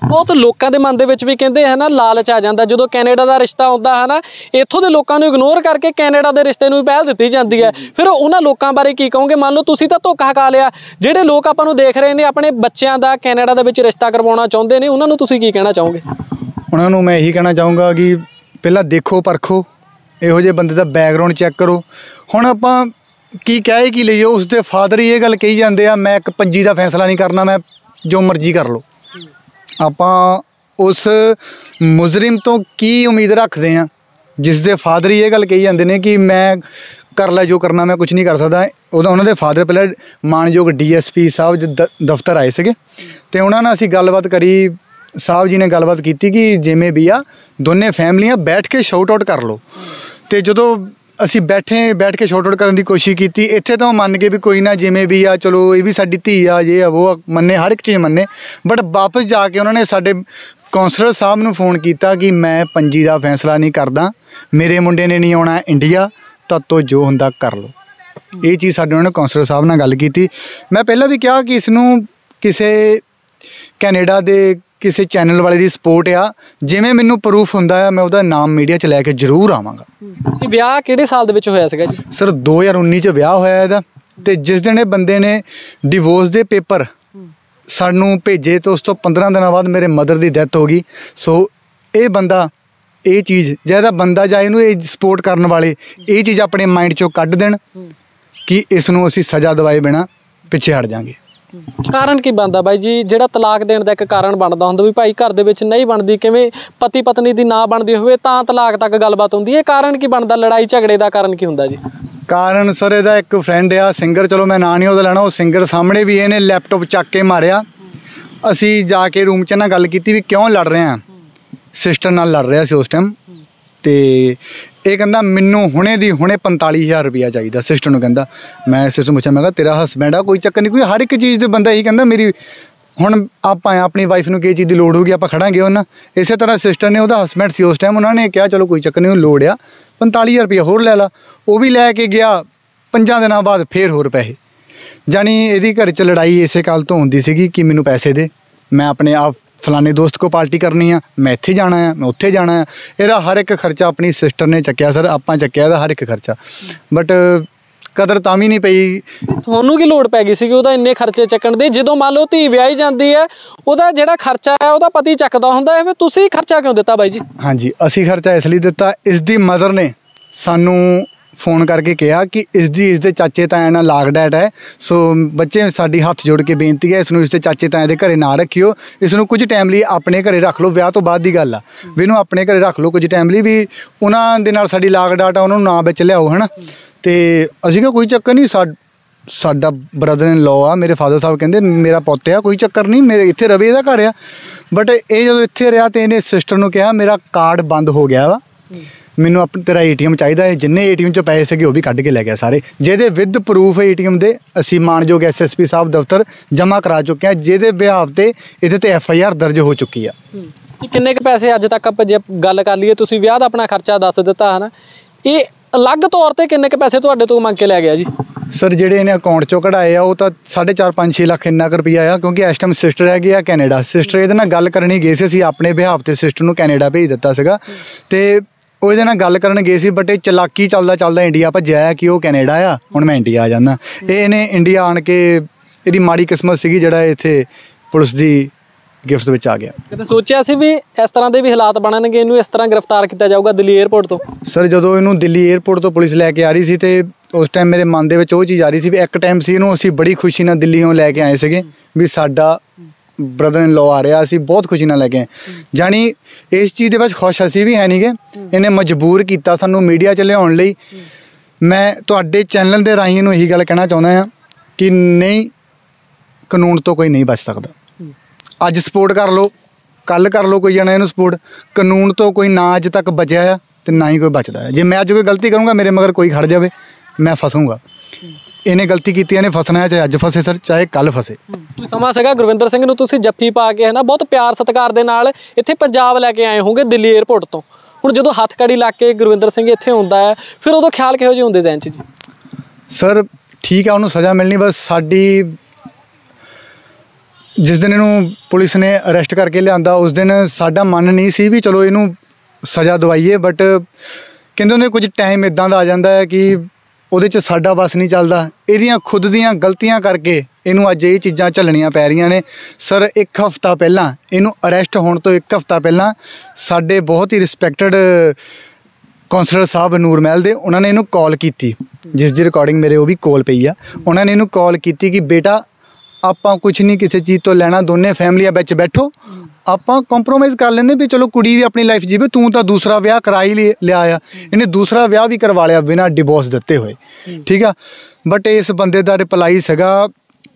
ਬਹੁਤ ਲੋਕਾਂ ਦੇ ਮਨ ਦੇ ਵਿੱਚ ਵੀ ਕਹਿੰਦੇ ਹੈ ਨਾ ਲਾਲਚ ਆ ਜਾਂਦਾ। ਜਦੋਂ ਕੈਨੇਡਾ ਦਾ ਰਿਸ਼ਤਾ ਆਉਂਦਾ ਹੈ ਨਾ ਇੱਥੋਂ ਦੇ ਲੋਕਾਂ ਨੂੰ ਇਗਨੋਰ ਕਰਕੇ ਕੈਨੇਡਾ ਦੇ ਰਿਸ਼ਤੇ ਨੂੰ ਪਹਿਲ ਦਿੱਤੀ ਜਾਂਦੀ ਹੈ। ਫਿਰ ਉਹਨਾਂ ਲੋਕਾਂ ਬਾਰੇ ਕੀ ਕਹੋਗੇ? ਮੰਨ ਲਓ ਤੁਸੀਂ ਤਾਂ ਧੋਖਾ ਖਾ ਲਿਆ। ਜਿਹੜੇ ਲੋਕ ਆਪਾਂ ਨੂੰ ਦੇਖ ਰਹੇ ਨੇ ਆਪਣੇ ਬੱਚਿਆਂ ਦਾ ਕੈਨੇਡਾ ਦੇ ਵਿੱਚ ਰਿਸ਼ਤਾ ਕਰਵਾਉਣਾ ਚਾਹੁੰਦੇ ਨੇ ਉਹਨਾਂ ਨੂੰ ਤੁਸੀਂ ਕੀ ਕਹਿਣਾ ਚਾਹੋਗੇ? ਉਹਨਾਂ ਨੂੰ ਮੈਂ ਇਹੀ ਕਹਿਣਾ ਚਾਹੂੰਗਾ ਕਿ ਪਹਿਲਾਂ ਦੇਖੋ ਪਰਖੋ। ਇਹੋ ਜਿਹੇ ਬੰਦੇ ਦਾ ਬੈਕਗ੍ਰਾਉਂਡ ਚੈੱਕ ਕਰੋ। ਹੁਣ ਆਪਾਂ ਕੀ ਕਹੇ ਕੀ ਲਈਏ ਉਸਦੇ ਫਾਦਰ ਹੀ ਇਹ ਗੱਲ ਕਹੀ ਜਾਂਦੇ ਆ, ਮੈਂ ਇੱਕ ਪੰਜੀ ਦਾ ਫੈਸਲਾ ਨਹੀਂ ਕਰਨਾ, ਮੈਂ ਜੋ ਮਰਜ਼ੀ ਕਰ ਲਓ। ਆਪਾਂ ਉਸ ਮੁਜਰਮ ਤੋਂ ਕੀ ਉਮੀਦ ਰੱਖਦੇ ਆ? ਜਿਸ ਦੇ ਫਾਦਰ ਹੀ ਇਹ ਗੱਲ ਕਹੀ ਜਾਂਦੇ ਨੇ ਕਿ ਮੈਂ ਕਰ ਲੈ ਜੋ ਕਰਨਾ, ਮੈਂ ਕੁਝ ਨਹੀਂ ਕਰ ਸਕਦਾ। ਉਹਦਾ, ਉਹਨਾਂ ਦੇ ਫਾਦਰ ਪਹਿਲਾਂ ਮਾਨਯੋਗ ਡੀਐਸਪੀ ਸਾਹਿਬ ਦ- ਦਫ਼ਤਰ ਆਏ ਸੀਗੇ ਤੇ ਉਹਨਾਂ ਨਾਲ ਅਸੀਂ ਗੱਲਬਾਤ ਕਰੀ। ਸਾਹਿਬ ਜੀ ਨੇ ਗੱਲਬਾਤ ਕੀਤੀ ਕਿ ਜਿਵੇਂ ਵੀ ਆ, ਦੋਨੇ ਫੈਮਲੀਆਂ ਬੈਠ ਕੇ ਸ਼ਾਊਟ ਆਊਟ ਕਰ ਲਓ। ਤੇ ਜਦੋਂ ਅਸੀਂ ਬੈਠੇ ਬੈਠ ਕੇ ਸ਼ਾਊਟ ਆਊਟ ਕਰਨ ਦੀ ਕੋਸ਼ਿਸ਼ ਕੀਤੀ। ਇੱਥੇ ਤਾਂ ਉਹ ਮੰਨ ਗਏ ਵੀ ਕੋਈ ਨਾ ਜਿਵੇਂ ਵੀ ਆ ਚਲੋ ਇਹ ਵੀ ਸਾਡੀ ਧੀ ਆ ਜੇ ਆ ਉਹ ਆ, ਮੰਨੇ ਹਰ ਇੱਕ ਚੀਜ਼ ਮੰਨੇ। ਬਟ ਵਾਪਸ ਜਾ ਕੇ ਉਹਨਾਂ ਨੇ ਸਾਡੇ ਕਾਉਂਸਲਰ ਸਾਹਿਬ ਨੂੰ ਫੋਨ ਕੀਤਾ ਕਿ ਮੈਂ ਪੰਜੀ ਦਾ ਫੈਸਲਾ ਨਹੀਂ ਕਰਦਾ ਮੇਰੇ ਮੁੰਡੇ ਨੇ ਨਹੀਂ ਆਉਣਾ ਇੰਡੀਆ ਤਦ ਤੋਂ ਜੋ ਹੁੰਦਾ ਕਰ ਲਓ। ਇਹ ਚੀਜ਼ ਸਾਡੇ ਉਹਨਾਂ ਨੇ ਕਾਉਂਸਲਰ ਸਾਹਿਬ ਨਾਲ ਗੱਲ ਕੀਤੀ। ਮੈਂ ਪਹਿਲਾਂ ਵੀ ਕਿਹਾ ਕਿ ਇਸ ਨੂੰ ਕਿਸੇ ਕੈਨੇਡਾ ਦੇ ਕਿਸੇ ਚੈਨਲ ਵਾਲੇ ਦੀ ਸਪੋਰਟ ਆ। ਜਿਵੇਂ ਮੈਨੂੰ ਪ੍ਰੂਫ ਹੁੰਦਾ ਆ ਮੈਂ ਉਹਦਾ ਨਾਮ ਮੀਡੀਆ 'ਚ ਲੈ ਕੇ ਜ਼ਰੂਰ ਆਵਾਂਗਾ। ਇਹ ਵਿਆਹ ਕਿਹੜੇ ਸਾਲ ਦੇ ਵਿੱਚ ਹੋਇਆ ਸੀਗਾ ਜੀ? ਸਰ 2019 ਚ ਵਿਆਹ ਹੋਇਆ ਇਹਦਾ। ਤੇ ਜਿਸ ਦਿਨ ਇਹ ਬੰਦੇ ਨੇ ਡਿਵੋਰਸ ਦੇ ਪੇਪਰ ਸਾਨੂੰ ਭੇਜੇ ਤੇ ਉਸ ਤੋਂ 15 ਦਿਨਾਂ ਬਾਅਦ ਮੇਰੇ ਮਦਰ ਦੀ ਡੈਥ ਹੋ ਗਈ। ਸੋ ਇਹ ਬੰਦਾ ਇਹ ਚੀਜ਼ ਜਿਹੜਾ ਬੰਦਾ ਜਾਂ ਇਹਨੂੰ ਇਹ ਸਪੋਰਟ ਕਰਨ ਵਾਲੇ ਇਹ ਚੀਜ਼ ਆਪਣੇ ਮਾਈਂਡ ਚੋਂ ਕੱਢ ਦੇਣ ਕਿ ਇਸ ਨੂੰ ਅਸੀਂ ਸਜ਼ਾ ਦਵਾਏ ਬਿਨਾ ਪਿੱਛੇ ਹਟ ਜਾਾਂਗੇ। ਕਾਰਨ ਕੀ ਬਣਦਾ ਬਾਈ ਜੀ? ਜਿਹੜਾ ਤਲਾਕ ਦੇਣ ਦਾ ਇੱਕ ਕਾਰਨ ਬਣਦਾ ਹੁੰਦਾ ਵੀ ਭਾਈ ਘਰ ਦੇ ਵਿੱਚ ਨਹੀਂ ਬਣਦੀ, ਕਿਵੇਂ ਪਤੀ ਪਤਨੀ ਦੀ ਨਾ ਬਣਦੀ ਹੋਵੇ ਤਾਂ ਤਲਾਕ ਤੱਕ ਗੱਲਬਾਤ ਹੁੰਦੀ ਹੈ। ਕਾਰਨ ਕੀ ਬਣਦਾ? ਲੜਾਈ ਝਗੜੇ ਦਾ ਕਾਰਨ ਕੀ ਹੁੰਦਾ ਜੀ? ਕਾਰਨ ਸਰ, ਇਹਦਾ ਇੱਕ ਫਰੈਂਡ ਆ ਸਿੰਗਰ ਚਲੋ ਮੈਂ ਨਾਂ ਨਹੀਂ ਉਹਦਾ ਲੈਣਾ, ਉਹ ਸਿੰਗਰ ਸਾਹਮਣੇ ਵੀ ਇਹਨੇ ਲੈਪਟਾਪ ਚੱਕ ਕੇ ਮਾਰਿਆ। ਅਸੀਂ ਜਾ ਕੇ ਰੂਮ 'ਚ ਨਾ ਗੱਲ ਕੀਤੀ ਵੀ ਕਿਉਂ ਲੜ ਰਹੇ ਆ? ਸਿਸਟਰ ਨਾਲ ਲੜ ਰਿਹਾ ਸੀ ਉਸ ਟਾਈਮ ਤੇ ਇਹ ਕਹਿੰਦਾ, ਮੈਨੂੰ ਹੁਣੇ ਦੀ ਹੁਣੇ 45000 ਰੁਪਇਆ ਚਾਹੀਦਾ। ਸਿਸਟਰ ਨੂੰ ਕਹਿੰਦਾ, ਮੈਂ ਸਿਸਟਰ ਨੂੰ ਪੁੱਛਿਆ, ਮੈਂ ਕਿਹਾ, ਤੇਰਾ ਹਸਬੈਂਡ ਆ, ਕੋਈ ਚੱਕਰ ਨਹੀਂ ਕੋਈ ਹਰ ਇੱਕ ਚੀਜ਼ ਦੇ ਬੰਦਾ ਇਹੀ ਕਹਿੰਦਾ, ਮੇਰੀ ਹੁਣ ਆਪਾਂ ਆਪਣੀ ਵਾਈਫ ਨੂੰ ਕੀ ਚੀਜ਼ ਦੀ ਲੋੜ ਹੋਊਗੀ, ਆਪਾਂ ਖੜਾਂਗੇ ਉਹਨਾਂ। ਇਸੇ ਤਰ੍ਹਾਂ ਸਿਸਟਰ ਨੇ ਉਹਦਾ ਹਸਬੈਂਡ ਸੀ, ਉਸ ਟਾਈਮ ਉਹਨਾਂ ਨੇ ਕਿਹਾ, ਚਲੋ, ਕੋਈ ਚੱਕਰ ਨਹੀਂ ਉਹਨੂੰ ਲੋੜ ਆ 45000 ਰੁਪਇਆ ਹੋਰ ਲੈ ਲਾ। ਉਹ ਵੀ ਲੈ ਕੇ ਗਿਆ, ਪੰਜਾਂ ਦਿਨਾਂ ਬਾਅਦ ਫੇਰ ਹੋਰ ਪੈਸੇ। ਜਾਣੀ ਇਹਦੀ ਘਰ 'ਚ ਲੜਾਈ ਇਸੇ ਕਾਲ ਤੋਂ ਹੁੰਦੀ ਸੀਗੀ ਕਿ ਮੈਨੂੰ ਪੈਸੇ ਦੇ। ਮੈਂ ਆਪਣੇ ਆਪ ਫਲਾਣੇ ਦੋਸਤ ਕੋ ਪਾਰਟੀ ਕਰਨੀ ਆ ਮੈਂ ਇੱਥੇ ਜਾਣਾ ਆ ਮੈਂ ਉੱਥੇ ਜਾਣਾ ਆ। ਇਹਦਾ ਹਰ ਇੱਕ ਖਰਚਾ ਆਪਣੀ ਸਿਸਟਰ ਨੇ ਚੱਕਿਆ ਸਰ ਆਪਾਂ ਚੱਕਿਆ ਇਹਦਾ ਹਰ ਇੱਕ ਖਰਚਾ। ਬਟ ਕਦਰ ਤਾਂ ਵੀ ਨਹੀਂ ਪਈ। ਤੁਹਾਨੂੰ ਕੀ ਲੋੜ ਪੈ ਗਈ ਸੀਗੀ? ਉਹਦਾ ਇੰਨੇ ਖਰਚੇ ਚੱਕਣ ਦੀ ਜਦੋਂ ਮੰਨ ਲਓ ਧੀ ਵਿਆਹੀ ਜਾਂਦੀ ਹੈ ਉਹਦਾ ਜਿਹੜਾ ਖਰਚਾ ਹੈ ਉਹਦਾ ਪਤੀ ਚੱਕਦਾ ਹੁੰਦਾ ਫਿਰ ਤੁਸੀਂ ਖਰਚਾ ਕਿਉਂ ਦਿੱਤਾ ਬਾਈ ਜੀ? ਹਾਂਜੀ ਅਸੀਂ ਖਰਚਾ ਇਸ ਲਈ ਦਿੱਤਾ ਇਸ ਦੀ ਮਦਰ ਨੇ ਸਾਨੂੰ ਫੋਨ ਕਰਕੇ ਕਿਹਾ ਕਿ ਇਸ ਦੀ, ਇਸ ਦੇ ਚਾਚੇ ਤਾਇਆ ਨਾਲ ਲਾਗ ਡੈਟ ਹੈ। ਸੋ ਬੱਚੇ ਸਾਡੀ ਹੱਥ ਜੋੜ ਕੇ ਬੇਨਤੀ ਹੈ, ਇਸ ਨੂੰ ਇਸ ਦੇ ਚਾਚੇ ਤਾਇਆ ਦੇ ਘਰੇ ਨਾ ਰੱਖਿਓ। ਇਸ ਨੂੰ ਕੁਝ ਟਾਈਮ ਲਈ ਆਪਣੇ ਘਰੇ ਰੱਖ ਲਓ, ਵਿਆਹ ਤੋਂ ਬਾਅਦ ਦੀ ਗੱਲ ਆ। ਵੀ ਇਹਨੂੰ ਆਪਣੇ ਘਰੇ ਰੱਖ ਲਓ ਕੁਝ ਟਾਈਮ ਲਈ ਵੀ ਉਹਨਾਂ ਦੇ ਨਾਲ ਸਾਡੀ ਲਾਗ ਡਾਟ ਆ, ਉਹਨਾਂ ਨੂੰ ਨਾ ਵਿੱਚ ਲਿਆਓ, ਹਨਾ? ਤੇ ਅਸੀਂ ਕਿਹਾ ਕੋਈ ਚੱਕਰ ਨਹੀਂ ਸਾਡਾ ਬ੍ਰਦਰ ਇਨ ਲਾਅ ਆ, ਮੇਰੇ ਫਾਦਰ ਸਾਹਿਬ ਕਹਿੰਦੇ, ਮੇਰਾ ਪੁੱਤ ਆ, ਕੋਈ ਚੱਕਰ ਨਹੀਂ, ਮੇਰੇ ਇੱਥੇ ਰਵੇ, ਇਹਦਾ ਘਰ ਆ। ਬਟ ਇਹ ਜਦੋਂ ਇੱਥੇ ਰਿਹਾ ਤੇ ਇਹਨੇ ਸਿਸਟਰ ਨੂੰ ਕਿਹਾ, ਮੇਰਾ ਕਾਰਡ ਬੰਦ ਹੋ ਗਿਆ ਵਾ। ਮੈਨੂੰ ਆਪਣਾ ਤੇਰਾ ਏਟੀਐਮ ਚਾਹੀਦਾ ਹੈ ਜਿੰਨੇ ਏਟੀਐਮ ਚ ਪੈਸੇ ਸੀਗੇ ਉਹ ਵੀ ਕੱਢ ਕੇ ਲੈ ਗਿਆ ਸਾਰੇ। ਜਿਹਦੇ ਵਿਦ ਪ੍ਰੂਫ ਏਟੀਐਮ ਦੇ ਅਸੀਂ ਮਾਨਯੋਗ ਐਸਐਸਪੀ ਸਾਹਿਬ ਦਫ਼ਤਰ ਜਮ੍ਹਾਂ ਕਰਾ ਚੁੱਕੇ ਹਾਂ ਜਿਹਦੇ ਬਿਹਾਵ ਤੇ ਇਹਦੇ ਤੇ ਐਫਆਈਆਰ ਦਰਜ ਹੋ ਚੁੱਕੀ ਆ। ਕਿੰਨੇ ਕੁ ਪੈਸੇ ਅੱਜ ਤੱਕ ਆਪਾਂ ਜੇ ਗੱਲ ਕਰ ਲਈਏ ਤੁਸੀਂ ਵਿਆਹ ਦਾ ਆਪਣਾ ਖਰਚਾ ਦੱਸ ਦਿੱਤਾ ਹਨਾ? ਇਹ ਅਲੱਗ ਤੌਰ ਤੇ ਕਿੰਨੇ ਕੁ ਪੈਸੇ ਤੁਹਾਡੇ ਤੋਂ ਮੰਗ ਕੇ ਲੈ ਗਿਆ ਜੀ? ਸਰ ਜਿਹੜੇ ਇਹਨੇ ਅਕਾਊਂਟ ਚੋਂ ਕਢਾਏ ਆ ਉਹ ਤਾਂ 4.5 5-6 ਲੱਖ ਇੰਨਾ ਕੁ ਰੁਪਈਆ ਆ ਕਿਉਂਕਿ ਇਸ ਟਾਈਮ ਸਿਸਟਰ ਹੈਗੀ ਆ ਕੈਨੇਡਾ। ਸਿਸਟਰ ਇਹਦੇ ਨਾਲ ਗੱਲ ਕਰਨੀ ਗਏ ਸੀ ਅਸੀਂ ਆਪਣੇ ਬਿਹਾਵ ਤੇ ਸਿਸਟਰ ਨੂੰ ਕੈਨੇਡਾ ਭੇਜ ਦਿੱਤਾ ਸੀਗਾ। ਤੇ ਉਹ ਇਹਦੇ ਨਾਲ ਗੱਲ ਕਰਨ ਗਏ ਸੀ ਬਟ ਇਹ ਚਲਾਕੀ ਚੱਲਦਾ ਚੱਲਦਾ ਇੰਡੀਆ ਭੱਜਿਆ ਕਿ ਉਹ ਕੈਨੇਡਾ ਆ ਹੁਣ ਮੈਂ ਇੰਡੀਆ ਆ ਜਾਂਦਾ। ਇਹ ਇਹਨੇ ਇੰਡੀਆ ਆਣ ਕੇ ਇਹਦੀ ਮਾੜੀ ਕਿਸਮਤ ਸੀਗੀ ਜਿਹੜਾ ਇੱਥੇ ਪੁਲਿਸ ਦੀ ਗਿਫਟ ਵਿੱਚ ਆ ਗਿਆ। ਕਦੇ ਸੋਚਿਆ ਸੀ ਵੀ ਇਸ ਤਰ੍ਹਾਂ ਦੇ ਵੀ ਹਾਲਾਤ ਬਣਨਗੇ ਇਹਨੂੰ ਇਸ ਤਰ੍ਹਾਂ ਗ੍ਰਿਫਤਾਰ ਕੀਤਾ ਜਾਊਗਾ ਦਿੱਲੀ 에ਅਰਪੋਰਟ ਤੋਂ? ਸਰ ਜਦੋਂ ਇਹਨੂੰ ਦਿੱਲੀ 에ਅਰਪੋਰਟ ਤੋਂ ਪੁਲਿਸ ਲੈ ਕੇ ਆ ਰਹੀ ਸੀ ਤੇ ਉਸ ਟਾਈਮ ਮੇਰੇ ਮਨ ਦੇ ਵਿੱਚ ਉਹ ਚੀਜ਼ ਆ ਰਹੀ ਸੀ ਵੀ ਇੱਕ ਟਾਈਮ ਸੀ ਇਹਨੂੰ ਅਸੀਂ ਬੜੀ ਖੁਸ਼ੀ ਨਾਲ ਦਿੱਲੀੋਂ ਲੈ ਕੇ ਆਏ ਸੀਗੇ ਵੀ ਸਾਡਾ ਬ੍ਰਦਰ ਇਨ ਲਾਅ ਆ ਰਿਹਾ, ਅਸੀਂ ਬਹੁਤ ਖੁਸ਼ੀ ਨਾਲ ਲੈ ਕੇ ਆਏ। ਜਾਣੀ ਇਸ ਚੀਜ਼ ਦੇ ਵਿੱਚ ਖੁਸ਼ ਅਸੀਂ ਵੀ ਹੈ ਨਹੀਂਗੇ ਇਹਨੇ ਮਜਬੂਰ ਕੀਤਾ ਸਾਨੂੰ ਮੀਡੀਆ 'ਚ ਲਿਆਉਣ ਲਈ। ਮੈਂ ਤੁਹਾਡੇ ਚੈਨਲ ਦੇ ਰਾਹੀਂ ਇਹਨੂੰ ਇਹੀ ਗੱਲ ਕਹਿਣਾ ਚਾਹੁੰਦਾ ਹਾਂ ਕਿ ਨਹੀਂ, ਕਾਨੂੰਨ ਤੋਂ ਕੋਈ ਨਹੀਂ ਬਚ ਸਕਦਾ। ਅੱਜ ਸਪੋਰਟ ਕਰ ਲਓ ਕੱਲ ਕਰ ਲਓ ਕੋਈ ਜਣਾ ਇਹਨੂੰ ਸਪੋਰਟ ਕਾਨੂੰਨ ਤੋਂ ਕੋਈ ਨਾ ਅੱਜ ਤੱਕ ਬਚਿਆ ਆ ਤੇ ਨਾ ਹੀ ਕੋਈ ਬਚਦਾ ਜੇ ਮੈਂ ਅੱਜ ਕੋਈ ਗਲਤੀ ਕਰੂੰਗਾ, ਮੇਰੇ ਮਗਰ ਕੋਈ ਖੜ ਜਾਵੇ, ਮੈਂ ਫਸੂੰਗਾ। ਇਹਨੇ ਗਲਤੀ ਕੀਤੀ ਇਹਨੇ ਫਸਣਾ ਹੈ ਚਾਹੇ ਅੱਜ ਫਸੇ ਸਰ ਚਾਹੇ ਕੱਲ ਫਸੇ। ਸਮਾਂ ਸੀਗਾ? ਗੁਰਵਿੰਦਰ ਸਿੰਘ ਨੂੰ ਤੁਸੀਂ ਜੱਫੀ ਪਾ ਕੇ ਹੈ ਨਾ ਬਹੁਤ ਪਿਆਰ ਸਤਿਕਾਰ ਦੇ ਨਾਲ ਇੱਥੇ ਪੰਜਾਬ ਲੈ ਕੇ ਆਏ ਹੋਗੇ ਦਿੱਲੀ 에ਅਰਪੋਰਟ ਤੋਂ। ਹੁਣ ਜਦੋਂ ਹੱਥ ਕੜੀ ਲਾ ਕੇ ਗੁਰਵਿੰਦਰ ਸਿੰਘ ਇੱਥੇ ਹੁੰਦਾ ਹੈ ਫਿਰ ਉਦੋਂ ਖਿਆਲ ਕਿਹੋ ਜਿਹੇ ਹੁੰਦੇ ਜ਼ਹਿਨ 'ਚ ਜੀ? ਸਰ ਠੀਕ ਆ ਉਹਨੂੰ ਸਜ਼ਾ ਮਿਲਣੀ ਬਸ ਸਾਡੀ ਜਿਸ ਦਿਨ ਇਹਨੂੰ ਪੁਲਿਸ ਨੇ ਅਰੈਸਟ ਕਰਕੇ ਲਿਆਂਦਾ ਉਸ ਦਿਨ ਸਾਡਾ ਮਨ ਨਹੀਂ ਸੀ ਵੀ ਚਲੋ ਇਹਨੂੰ ਸਜ਼ਾ ਦਵਾਈਏ ਬਟ ਕਹਿੰਦੇ ਉਹਨੇ ਕੁਝ ਟਾਈਮ ਇਦਾਂ ਦਾ ਆ ਜਾਂਦਾ ਹੈ ਕਿ ਉਹਦੇ 'ਚ ਸਾਡਾ ਬਸ ਨਹੀਂ ਚੱਲਦਾ। ਇਹਦੀਆਂ ਖੁਦ ਦੀਆਂ ਗਲਤੀਆਂ ਕਰਕੇ ਇਹਨੂੰ ਅੱਜ ਇਹ ਚੀਜ਼ਾਂ ਝੱਲਣੀਆਂ ਪੈ ਰਹੀਆਂ ਨੇ। ਸਰ, ਇੱਕ ਹਫਤਾ ਪਹਿਲਾਂ ਇਹਨੂੰ ਅਰੈਸਟ ਹੋਣ ਤੋਂ ਇੱਕ ਹਫਤਾ ਪਹਿਲਾਂ ਸਾਡੇ ਬਹੁਤ ਹੀ ਰਿਸਪੈਕਟਡ ਕਾਉਂਸਲਰ ਸਾਹਿਬ ਨੂਰ ਮਹਿਲ ਦੇ ਉਹਨਾਂ ਨੇ ਇਹਨੂੰ ਕਾਲ ਕੀਤੀ। ਜਿਸ ਦੀ ਰਿਕਾਰਡਿੰਗ ਮੇਰੇ ਉਹ ਵੀ ਕੋਲ ਪਈ ਆ। ਉਹਨਾਂ ਨੇ ਇਹਨੂੰ ਕਾਲ ਕੀਤੀ ਕਿ, ਬੇਟਾ, ਆਪਾਂ ਕੁਝ ਨਹੀਂ ਕਿਸੇ ਚੀਜ਼ ਤੋਂ ਲੈਣਾ, ਦੋਨੇ ਫੈਮਲੀਆਂ ਵਿੱਚ ਬੈਠੋ। ਆਪਾਂ ਕੰਪਰੋਮਾਈਜ਼ ਕਰ ਲੈਂਦੇ ਵੀ ਚਲੋ ਕੁੜੀ ਵੀ ਆਪਣੀ ਲਾਈਫ ਜੀਵੇ ਤੂੰ ਤਾਂ ਦੂਸਰਾ ਵਿਆਹ ਕਰਾ ਹੀ ਲਿਆ ਆ। ਇਹਨੇ ਦੂਸਰਾ ਵਿਆਹ ਵੀ ਕਰਵਾ ਲਿਆ ਬਿਨਾਂ ਡਿਵੋਰਸ ਦਿੱਤੇ ਹੋਏ। ਠੀਕ ਆ? ਬਟ ਇਸ ਬੰਦੇ ਦਾ ਰਿਪਲਾਈ ਸੀਗਾ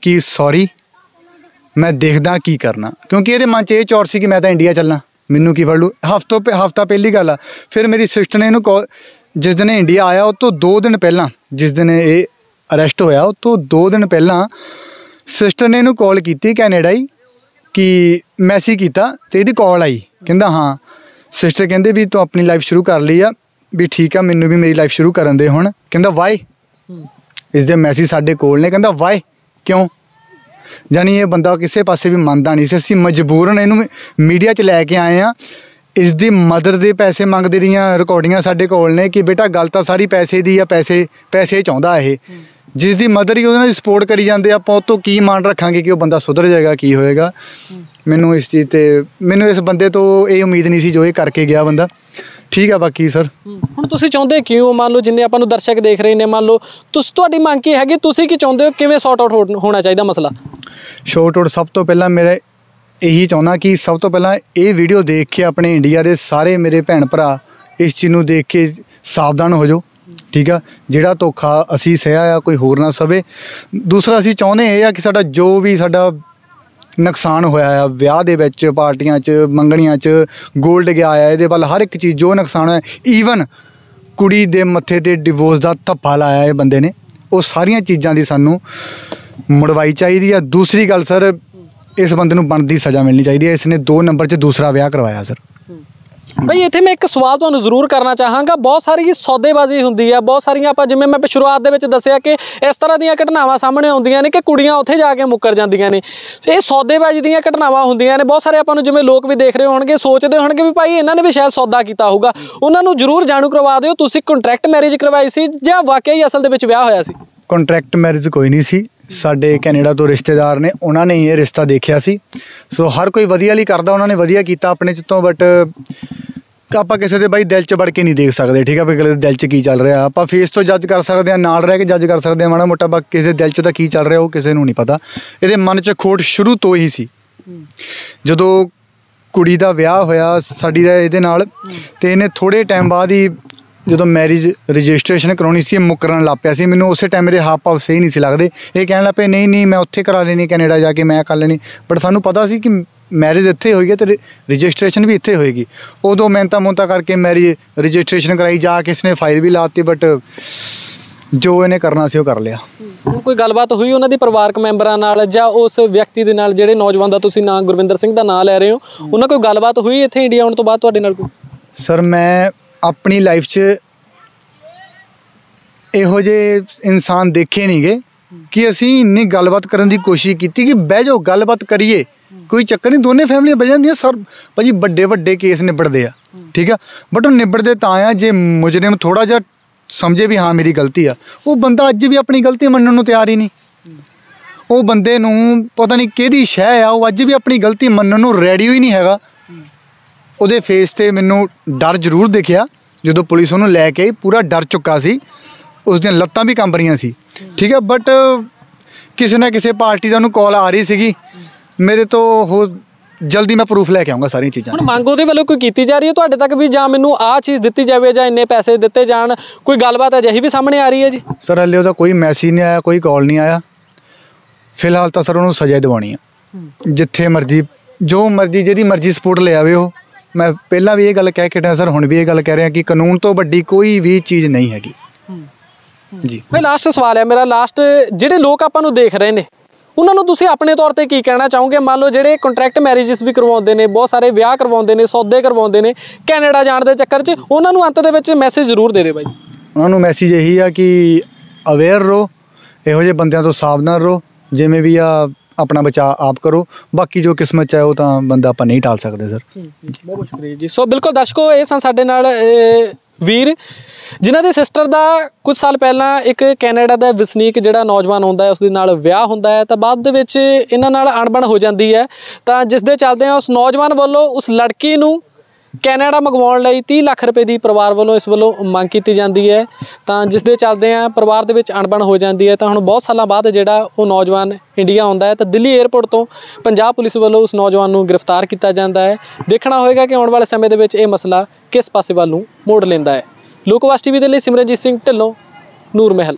ਕਿ ਸੌਰੀ ਮੈਂ ਦੇਖਦਾ ਕੀ ਕਰਨਾ। ਕਿਉਂਕਿ ਇਹਦੇ ਮਨ 'ਚ ਇਹ ਚੌਰ ਸੀ ਕਿ ਮੈਂ ਤਾਂ ਇੰਡੀਆ ਚੱਲਣਾ। ਮੈਨੂੰ ਕੀ ਫੜ ਲੂ ਹਫਤੋਂ ਹਫਤਾ ਪਹਿਲੀ ਗੱਲ ਆ। ਫਿਰ ਮੇਰੀ ਸਿਸਟਰ ਨੇ ਇਹਨੂੰ ਜਿਸ ਦਿਨ ਇੰਡੀਆ ਆਇਆ ਉਹ ਤੋਂ 2 ਦਿਨ ਪਹਿਲਾਂ ਜਿਸ ਦਿਨ ਇਹ ਅਰੈਸਟ ਹੋਇਆ ਉਹ ਤੋਂ 2 ਦਿਨ ਪਹਿਲਾਂ ਸਿਸਟਰ ਨੇ ਇਹਨੂੰ ਕਾਲ ਕੀਤੀ ਕੈਨੇਡਾ ਹੀ। ਕਿ ਮੈਸੇਜ ਕੀਤਾ ਤੇ ਇਹਦੀ ਕਾਲ ਆਈ। ਕਹਿੰਦਾ ਹਾਂ। ਸਿਸਟਰ ਕਹਿੰਦੇ ਵੀ ਤੂੰ ਆਪਣੀ ਲਾਈਫ ਸ਼ੁਰੂ ਕਰ ਲਈ ਆ। ਵੀ ਠੀਕ ਆ ਮੈਨੂੰ ਵੀ ਮੇਰੀ ਲਾਈਫ ਸ਼ੁਰੂ ਕਰਨ ਦੇ ਹੁਣ। ਕਹਿੰਦਾ ਵਾਈ ਇਸ ਦੇ ਮੈਸੇਜ ਸਾਡੇ ਕੋਲ ਨੇ। ਕਹਿੰਦਾ ਵਾਈ ਕਿਉਂ? ਜਾਨੀ ਇਹ ਬੰਦਾ ਕਿਸੇ ਪਾਸੇ ਵੀ ਮੰਨਦਾ ਨਹੀਂ ਸੀ। ਅਸੀਂ ਮਜਬੂਰਨ ਇਹਨੂੰ ਮੀਡੀਆ 'ਚ ਲੈ ਕੇ ਆਏ ਆ। ਇਸ ਦੀ ਮਦਰ ਦੇ ਪੈਸੇ ਮੰਗਦੇ ਦੀਆਂ ਰਿਕਾਰਡਿੰਗਾਂ ਸਾਡੇ ਕੋਲ ਨੇ ਕਿ ਬੇਟਾ ਗੱਲ ਤਾਂ ਸਾਰੀ ਪੈਸੇ ਦੀ ਆ ਪੈਸੇ ਪੈਸੇ ਚਾਹੁੰਦਾ ਇਹ। ਜਿਸ ਦੀ ਮਦਰ ਹੀ ਉਹਦੇ ਨਾਲ ਸਪੋਰਟ ਕਰੀ ਜਾਂਦੇ ਆਪਾਂ ਉਹ ਤੋਂ ਕੀ ਮਾਣ ਰੱਖਾਂਗੇ ਕਿ ਉਹ ਬੰਦਾ ਸੁਧਰ ਜਾਏਗਾ ਕੀ ਹੋਏਗਾ। ਮੈਨੂੰ ਇਸ ਚੀਜ਼ ਤੇ ਮੈਨੂੰ ਇਸ ਬੰਦੇ ਤੋਂ ਇਹ ਉਮੀਦ ਨਹੀਂ ਸੀ ਜੋ ਇਹ ਕਰਕੇ ਗਿਆ ਬੰਦਾ। ਠੀਕ ਆ ਬਾਕੀ ਸਰ ਹੁਣ ਤੁਸੀਂ ਚਾਹੁੰਦੇ ਕਿਉਂ ਮੰਨ ਲਓ ਜਿੰਨੇ ਆਪਾਂ ਨੂੰ ਦਰਸ਼ਕ ਦੇਖ ਰਹੇ ਨੇ ਮੰਨ ਲਓ ਤੁਸੀਂ ਤੁਹਾਡੀ ਮੰਗ ਕੀ ਹੈਗੀ? ਤੁਸੀਂ ਕੀ ਚਾਹੁੰਦੇ ਹੋ? ਕਿਵੇਂ ਸੌਟ ਆਊਟ ਹੋਣਾ ਚਾਹੀਦਾ ਮਸਲਾ? ਸ਼ੋਰਟ ਆਊਟ ਸਭ ਤੋਂ ਪਹਿਲਾਂ ਮੇਰੇ ਇਹੀ ਚਾਹੁੰਦਾ ਕਿ ਸਭ ਤੋਂ ਪਹਿਲਾਂ ਇਹ ਵੀਡੀਓ ਦੇਖ ਕੇ ਆਪਣੇ ਇੰਡੀਆ ਦੇ ਸਾਰੇ ਮੇਰੇ ਭੈਣ ਭਰਾ ਇਸ ਚੀਜ਼ ਨੂੰ ਦੇਖ ਕੇ ਸਾਵਧਾਨ ਹੋ ਜਾਓ। ਠੀਕ ਆ? ਜਿਹੜਾ ਧੋਖਾ ਅਸੀਂ ਸਹਿਆ ਆ, ਕੋਈ ਹੋਰ ਨਾ ਸਵੇ। ਦੂਸਰਾ ਅਸੀਂ ਚਾਹੁੰਦੇ ਇਹ ਆ ਕਿ ਸਾਡਾ ਜੋ ਵੀ ਸਾਡਾ ਨੁਕਸਾਨ ਹੋਇਆ ਆ, ਵਿਆਹ ਦੇ ਵਿੱਚ, ਪਾਰਟੀਆਂ 'ਚ, ਮੰਗਣੀਆਂ 'ਚ 골ਡ ਗਿਆ ਆ, ਇਹਦੇ ਵੱਲ ਹਰ ਇੱਕ ਚੀਜ਼ ਜੋ ਨੁਕਸਾਨ ਹੋਇਆ ਈਵਨ ਕੁੜੀ ਦੇ ਮੱਥੇ ਤੇ ਡਿਵੋਰਸ ਦਾ ਧੱਪਾ ਲਾਇਆ ਇਹ ਬੰਦੇ ਨੇ। ਉਹ ਸਾਰੀਆਂ ਚੀਜ਼ਾਂ ਦੀ ਸਾਨੂੰ ਮੁੜਵਾਈ ਚਾਹੀਦੀ ਆ। ਦੂਸਰੀ ਗੱਲ, ਸਰ, ਇਸ ਬੰਦੇ ਨੂੰ ਬਣਦੀ ਸਜ਼ਾ ਮਿਲਣੀ ਚਾਹੀਦੀ ਹੈ ਇਸ ਨੇ 2 ਨੰਬਰ 'ਚ ਦੂਸਰਾ ਵਿਆਹ ਕਰਵਾਇਆ, ਸਰ। ਬਈ ਇੱਥੇ ਮੈਂ ਇੱਕ ਸਵਾਲ ਤੁਹਾਨੂੰ ਜ਼ਰੂਰ ਕਰਨਾ ਚਾਹਾਂਗਾ। ਬਹੁਤ ਸਾਰੀ ਸੌਦੇਬਾਜ਼ੀ ਹੁੰਦੀ ਹੈ ਬਹੁਤ ਸਾਰੀਆਂ ਆਪਾਂ ਜਿਵੇਂ ਮੈਂ ਸ਼ੁਰੂਆਤ ਦੇ ਵਿੱਚ ਦੱਸਿਆ ਕਿ ਇਸ ਤਰ੍ਹਾਂ ਦੀਆਂ ਘਟਨਾਵਾਂ ਸਾਹਮਣੇ ਆਉਂਦੀਆਂ ਨੇ ਕਿ ਕੁੜੀਆਂ ਉੱਥੇ ਜਾ ਕੇ ਮੁੱਕਰ ਜਾਂਦੀਆਂ ਨੇ। ਇਹ ਸੌਦੇਬਾਜ਼ੀ ਦੀਆਂ ਘਟਨਾਵਾਂ ਹੁੰਦੀਆਂ ਨੇ, ਬਹੁਤ ਸਾਰੇ ਆਪਾਂ ਨੂੰ ਜਿਵੇਂ ਲੋਕ ਵੀ ਦੇਖ ਰਹੇ ਹੋਣਗੇ, ਸੋਚਦੇ ਹੋਣਗੇ ਵੀ ਭਾਈ ਇਹਨਾਂ ਨੇ ਵੀ ਸ਼ਾਇਦ ਸੌਦਾ ਕੀਤਾ ਹੋਊਗਾ। ਉਹਨਾਂ ਨੂੰ ਜ਼ਰੂਰ ਜਾਣੂ ਕਰਵਾ ਦਿਓ, ਤੁਸੀਂ ਕੰਟਰੈਕਟ ਮੈਰਿਜ ਕਰਵਾਈ ਸੀ ਜਾਂ ਵਾਕਿਆ ਹੀ ਅਸਲ ਦੇ ਵਿੱਚ ਵਿਆਹ ਹੋਇਆ ਸੀ? ਕੰਟਰੈਕਟ ਮੈਰਿਜ ਕੋਈ ਨਹੀਂ ਸੀ। ਸਾਡੇ ਕੈਨੇਡਾ ਤੋਂ ਰਿਸ਼ਤੇਦਾਰ ਨੇ, ਉਹਨਾਂ ਨੇ ਹੀ ਇਹ ਰਿਸ਼ਤਾ ਦੇਖਿਆ ਸੀ। ਸੋ ਹਰ ਕੋਈ ਵਧੀਆ ਲਈ ਕਰਦਾ, ਉਹਨਾਂ ਨੇ ਵਧੀਆ ਕੀਤਾ ਆਪਣੇ ਚ ਤੋਂ ਬਟ ਆਪਾਂ ਕਿਸੇ ਦੇ ਬਾਈ ਦਿਲ ਚ ਵੜ ਕੇ ਨਹੀਂ ਦੇਖ ਸਕਦੇ, ਠੀਕ ਆ ਵੀ ਅਗਲੇ ਦੇ ਦਿਲ ਚ ਕੀ ਚੱਲ ਰਿਹਾ। ਆਪਾਂ ਫੇਸ ਤੋਂ ਜੱਜ ਕਰ ਸਕਦੇ ਆ ਨਾਲ ਰਹਿ ਕੇ ਜੱਜ ਕਰ ਸਕਦੇ ਆ ਮਾੜਾ ਮੋਟਾ ਬਾ ਕਿਸੇ ਦਿਲ ਚ ਤਾਂ ਕੀ ਚੱਲ ਰਿਹਾ ਉਹ ਕਿਸੇ ਨੂੰ ਨਹੀਂ ਪਤਾ। ਇਹਦੇ ਮਨ ਚ ਖੋਟ ਸ਼ੁਰੂ ਤੋਂ ਹੀ ਸੀ। ਜਦੋਂ ਕੁੜੀ ਦਾ ਵਿਆਹ ਹੋਇਆ ਸਾਡੀ ਦਾ ਇਹਦੇ ਨਾਲ, ਤੇ ਇਹਨੇ ਥੋੜੇ ਟਾਈਮ ਬਾਅਦ ਹੀ ਜਦੋਂ ਮੈਰਿਜ ਰਜਿਸਟ੍ਰੇਸ਼ਨ ਕਰਾਉਣੀ ਸੀ, ਇਹ ਮੁੱਕਰਨ ਲੱਗ ਪਿਆ ਸੀ। ਮੈਨੂੰ ਉਸੇ ਟਾਈਮ ਮੇਰੇ ਹਾਵ ਭਾਵ ਸਹੀ ਨਹੀਂ ਸੀ ਲੱਗਦੇ। ਇਹ ਕਹਿਣ ਲੱਗ ਪਏ, ਨਹੀਂ ਨਹੀਂ, ਮੈਂ ਉੱਥੇ ਕਰਾ ਲੈਣੀ ਕੈਨੇਡਾ ਜਾ ਕੇ, ਮੈਂ ਕਰ ਲੈਣੀ। ਬਟ ਸਾਨੂੰ ਪਤਾ ਸੀ ਕਿ ਮੈਰਿਜ ਇੱਥੇ ਹੋਈ ਹੈ ਤੇ ਰਜਿਸਟ੍ਰੇਸ਼ਨ ਵੀ ਇੱਥੇ ਹੋਏਗੀ। ਉਦੋਂ ਮਿਹਨਤਾਂ ਮੁਹਨਤਾਂ ਕਰਕੇ ਮੈਰਿਜ ਰਜਿਸਟ੍ਰੇਸ਼ਨ ਕਰਾਈ ਜਾ ਕੇ ਇਸਨੇ ਫਾਈਲ ਵੀ ਲਾਤੀ ਬਟ ਜੋ ਇਹਨੇ ਕਰਨਾ ਸੀ ਉਹ ਕਰ ਲਿਆ। ਕੋਈ ਗੱਲਬਾਤ ਹੋਈ ਉਹਨਾਂ ਦੀ ਪਰਿਵਾਰਕ ਮੈਂਬਰਾਂ ਨਾਲ ਜਾਂ ਉਸ ਵਿਅਕਤੀ ਦੇ ਨਾਲ ਜਿਹੜੇ ਨੌਜਵਾਨ ਦਾ ਤੁਸੀਂ ਨਾਂ ਗੁਰਵਿੰਦਰ ਸਿੰਘ ਦਾ ਨਾਂ ਲੈ ਰਹੇ ਹੋ ਉਹਨਾਂ ਕੋਈ ਗੱਲਬਾਤ ਹੋਈ ਇੱਥੇ ਇੰਡੀਆ ਆਉਣ ਤੋਂ ਬਾਅਦ ਤੁਹਾਡੇ ਨਾਲ ਕੋਈ? ਸਰ ਮੈਂ ਆਪਣੀ ਲਾਈਫ 'ਚ ਇਹੋ ਜਿਹੇ ਇਨਸਾਨ ਦੇਖੇ ਨਹੀਂਗੇ ਕਿ ਅਸੀਂ ਇੰਨੀ ਗੱਲਬਾਤ ਕਰਨ ਦੀ ਕੋਸ਼ਿਸ਼ ਕੀਤੀ ਕਿ ਬਹਿ ਜਾਓ ਗੱਲਬਾਤ ਕਰੀਏ। ਕੋਈ ਚੱਕਰ ਨਹੀਂ, ਦੋਨੇ ਫੈਮਲੀਆਂ ਬਹਿ ਜਾਂਦੀਆਂ, ਸਰ, ਭਾਜੀ ਵੱਡੇ ਵੱਡੇ ਕੇਸ ਨਿਬੜਦੇ ਆ, ਠੀਕ ਆ? ਬਟ ਉਹ ਨਿਬੜਦੇ ਤਾਂ ਆ, ਜੇ ਮੁਜਰਮ ਥੋੜਾ ਜਿਹਾ ਸਮਝੇ ਵੀ ਹਾਂ, ਮੇਰੀ ਗਲਤੀ ਆ। ਉਹ ਬੰਦਾ ਅੱਜ ਵੀ ਆਪਣੀ ਗਲਤੀ ਮੰਨਣ ਨੂੰ ਤਿਆਰ ਹੀ ਨਹੀਂ। ਉਹ ਬੰਦੇ ਨੂੰ ਪਤਾ ਨਹੀਂ ਕਿਹਦੀ ਸ਼ਹਿ ਆ, ਉਹ ਅੱਜ ਵੀ ਆਪਣੀ ਗਲਤੀ ਮੰਨਣ ਨੂੰ ਰੈਡੀ ਹੀ ਨਹੀਂ ਹੈਗਾ। ਉਹਦੇ ਫੇਸ ਤੇ ਮੈਨੂੰ ਡਰ ਜ਼ਰੂਰ ਦਿਖਿਆ, ਜਦੋਂ ਪੁਲਿਸ ਉਹਨੂੰ ਲੈ ਕੇ ਪੂਰਾ ਡਰ ਚੁੱਕਾ ਸੀ। ਉਸ ਦੀਆਂ ਲੱਤਾਂ ਵੀ ਕੰਬ ਰਹੀਆਂ ਸੀ, ਠੀਕ ਹੈ ਬਟ ਕਿਸੇ ਨਾ ਕਿਸੇ ਪਾਰਟੀ ਦਾ ਉਹਨੂੰ ਕਾਲ ਆ ਰਹੀ ਸੀਗੀ। ਮੇਰੇ ਤੋਂ ਉਹ ਜਲਦੀ ਮੈਂ ਪ੍ਰੂਫ ਲੈ ਕੇ ਆਉਂਗਾ ਸਾਰੀਆਂ ਚੀਜ਼ਾਂ ਹੁਣ ਮੰਗ ਉਹਦੇ ਵੱਲੋਂ ਕੋਈ ਕੀਤੀ ਜਾ ਰਹੀ ਹੈ? ਤੁਹਾਡੇ ਤੱਕ ਵੀ ਜਾਂ ਮੈਨੂੰ ਆਹ ਚੀਜ਼ ਦਿੱਤੀ ਜਾਵੇ ਜਾਂ ਇੰਨੇ ਪੈਸੇ ਦਿੱਤੇ ਜਾਣ? ਕੋਈ ਗੱਲਬਾਤ ਅਜਿਹੀ ਵੀ ਸਾਹਮਣੇ ਆ ਰਹੀ ਹੈ ਜੀ? ਸਰ ਹਲੇ ਉਹਦਾ ਕੋਈ ਮੈਸੇਜ ਨਹੀਂ ਆਇਆ ਕੋਈ ਕਾਲ ਨਹੀਂ ਆਇਆ। ਫਿਲਹਾਲ ਤਾਂ ਸਰ ਉਹਨੂੰ ਸਜ਼ਾ ਹੀ ਦਿਵਾਉਣੀ ਆ। ਜਿੱਥੇ ਮਰਜ਼ੀ ਜੋ ਮਰਜ਼ੀ ਜਿਹਦੀ ਮਰਜ਼ੀ ਸਪੋਰਟ ਲੈ ਆਵੇ ਉਹ। ਮੈਂ ਪਹਿਲਾਂ ਵੀ ਇਹ ਗੱਲ ਕਹਿ ਕੇ ਹਟਿਆ ਸਰ ਹੁਣ ਵੀ ਇਹ ਗੱਲ ਕਹਿ ਰਿਹਾ ਕਿ ਕਾਨੂੰਨ ਤੋਂ ਵੱਡੀ ਕੋਈ ਵੀ ਚੀਜ਼ ਨਹੀਂ ਹੈਗੀ। ਜੀ। ਮੈਂ ਲਾਸਟ ਸਵਾਲ ਹੈ ਮੇਰਾ ਲਾਸਟ ਜਿਹੜੇ ਲੋਕ ਆਪਾਂ ਨੂੰ ਦੇਖ ਰਹੇ ਨੇ ਉਹਨਾਂ ਨੂੰ ਤੁਸੀਂ ਆਪਣੇ ਤੌਰ ਤੇ ਕੀ ਕਹਿਣਾ ਚਾਹੋਗੇ? ਮੰਨ ਲਓ ਜਿਹੜੇ ਕੰਟਰੈਕਟ ਮੈਰਿਜਸ ਵੀ ਕਰਵਾਉਂਦੇ ਨੇ, ਬਹੁਤ ਸਾਰੇ ਵਿਆਹ ਕਰਵਾਉਂਦੇ ਨੇ, ਸੌਦੇ ਕਰਵਾਉਂਦੇ ਨੇ, ਕੈਨੇਡਾ ਜਾਣ ਦੇ ਚੱਕਰ 'ਚ ਉਹਨਾਂ ਨੂੰ ਅੰਤ ਦੇ ਵਿੱਚ ਮੈਸੇਜ ਜ਼ਰੂਰ ਦੇ ਦਿਓ ਬਾਈ। ਉਹਨਾਂ ਨੂੰ ਮੈਸੇਜ ਇਹੀ ਆ ਕਿ ਅਵੇਅਰ ਰਹੋ, ਇਹੋ ਜਿਹੇ ਬੰਦਿਆਂ ਤੋਂ ਸਾਵਧਾਨ ਰਹੋ, ਜਿਵੇਂ ਵੀ ਆ ਆਪਣਾ ਬਚਾਅ ਆਪ ਕਰੋ। ਬਾਕੀ ਜੋ ਕਿਸਮਤ ਚ ਹੈ, ਉਹ ਤਾਂ ਬੰਦਾ ਆਪਾਂ ਨਹੀਂ ਟਾਲ ਸਕਦੇ, ਸਰ। ਬਹੁਤ ਬਹੁਤ ਸ਼ੁਕਰੀਆ ਜੀ। ਸੋ ਬਿਲਕੁਲ ਦਰਸ਼ਕੋ, ਇਹ ਸਨ ਸਾਡੇ ਨਾਲ ਵੀਰ, ਜਿਨ੍ਹਾਂ ਦੇ ਸਿਸਟਰ ਦਾ ਕੁਝ ਸਾਲ ਪਹਿਲਾਂ ਇੱਕ ਕੈਨੇਡਾ ਦਾ ਵਸਨੀਕ ਜਿਹੜਾ ਨੌਜਵਾਨ ਹੁੰਦਾ ਹੈ ਉਸ ਦੇ ਨਾਲ ਵਿਆਹ ਹੁੰਦਾ ਹੈ। ਤਾਂ ਬਾਅਦ ਦੇ ਵਿੱਚ ਇਹਨਾਂ ਨਾਲ ਅਣਬਣ ਹੋ ਜਾਂਦੀ ਹੈ। ਤਾਂ ਜਿਸ ਦੇ ਚੱਲਦੇ ਆ, ਉਸ ਨੌਜਵਾਨ ਵੱਲੋਂ ਉਸ ਲੜਕੀ ਨੂੰ ਕੈਨੇਡਾ ਮੰਗਵਾਉਣ ਲਈ 30 ਲੱਖ ਰੁਪਏ ਦੀ ਪਰਿਵਾਰ ਵੱਲੋਂ ਇਸ ਵੱਲੋਂ ਮੰਗ ਕੀਤੀ ਜਾਂਦੀ ਹੈ। ਤਾਂ ਜਿਸ ਦੇ ਚੱਲਦੇ ਆ, ਪਰਿਵਾਰ ਦੇ ਵਿੱਚ ਅਣਬਣ ਹੋ ਜਾਂਦੀ ਹੈ। ਤਾਂ ਹੁਣ ਬਹੁਤ ਸਾਲਾਂ ਬਾਅਦ ਜਿਹੜਾ ਉਹ ਨੌਜਵਾਨ ਇੰਡੀਆ ਆਉਂਦਾ ਹੈ, ਤਾਂ ਦਿੱਲੀ 에ਅਰਪੋਰਟ ਤੋਂ ਪੰਜਾਬ ਪੁਲਿਸ ਵੱਲੋਂ ਉਸ ਨੌਜਵਾਨ ਨੂੰ ਗ੍ਰਿਫਤਾਰ ਕੀਤਾ ਜਾਂਦਾ ਹੈ। ਦੇਖਣਾ ਹੋਏਗਾ ਕਿ ਆਉਣ ਵਾਲੇ ਸਮੇਂ ਦੇ ਵਿੱਚ ਇਹ ਮਸਲਾ ਕਿਸ ਪਾਸੇ ਵੱਲ ਨੂੰ ਮੋੜ ਲੈਂਦਾ ਹੈ। ਲੋਕਵਾਸ ਟੀਵੀ ਦੇ ਲਈ ਸਿਮਰਨਜੀਤ ਸਿੰਘ ਢਿੱਲੋਂ ਨੂਰ ਮਹਿਲ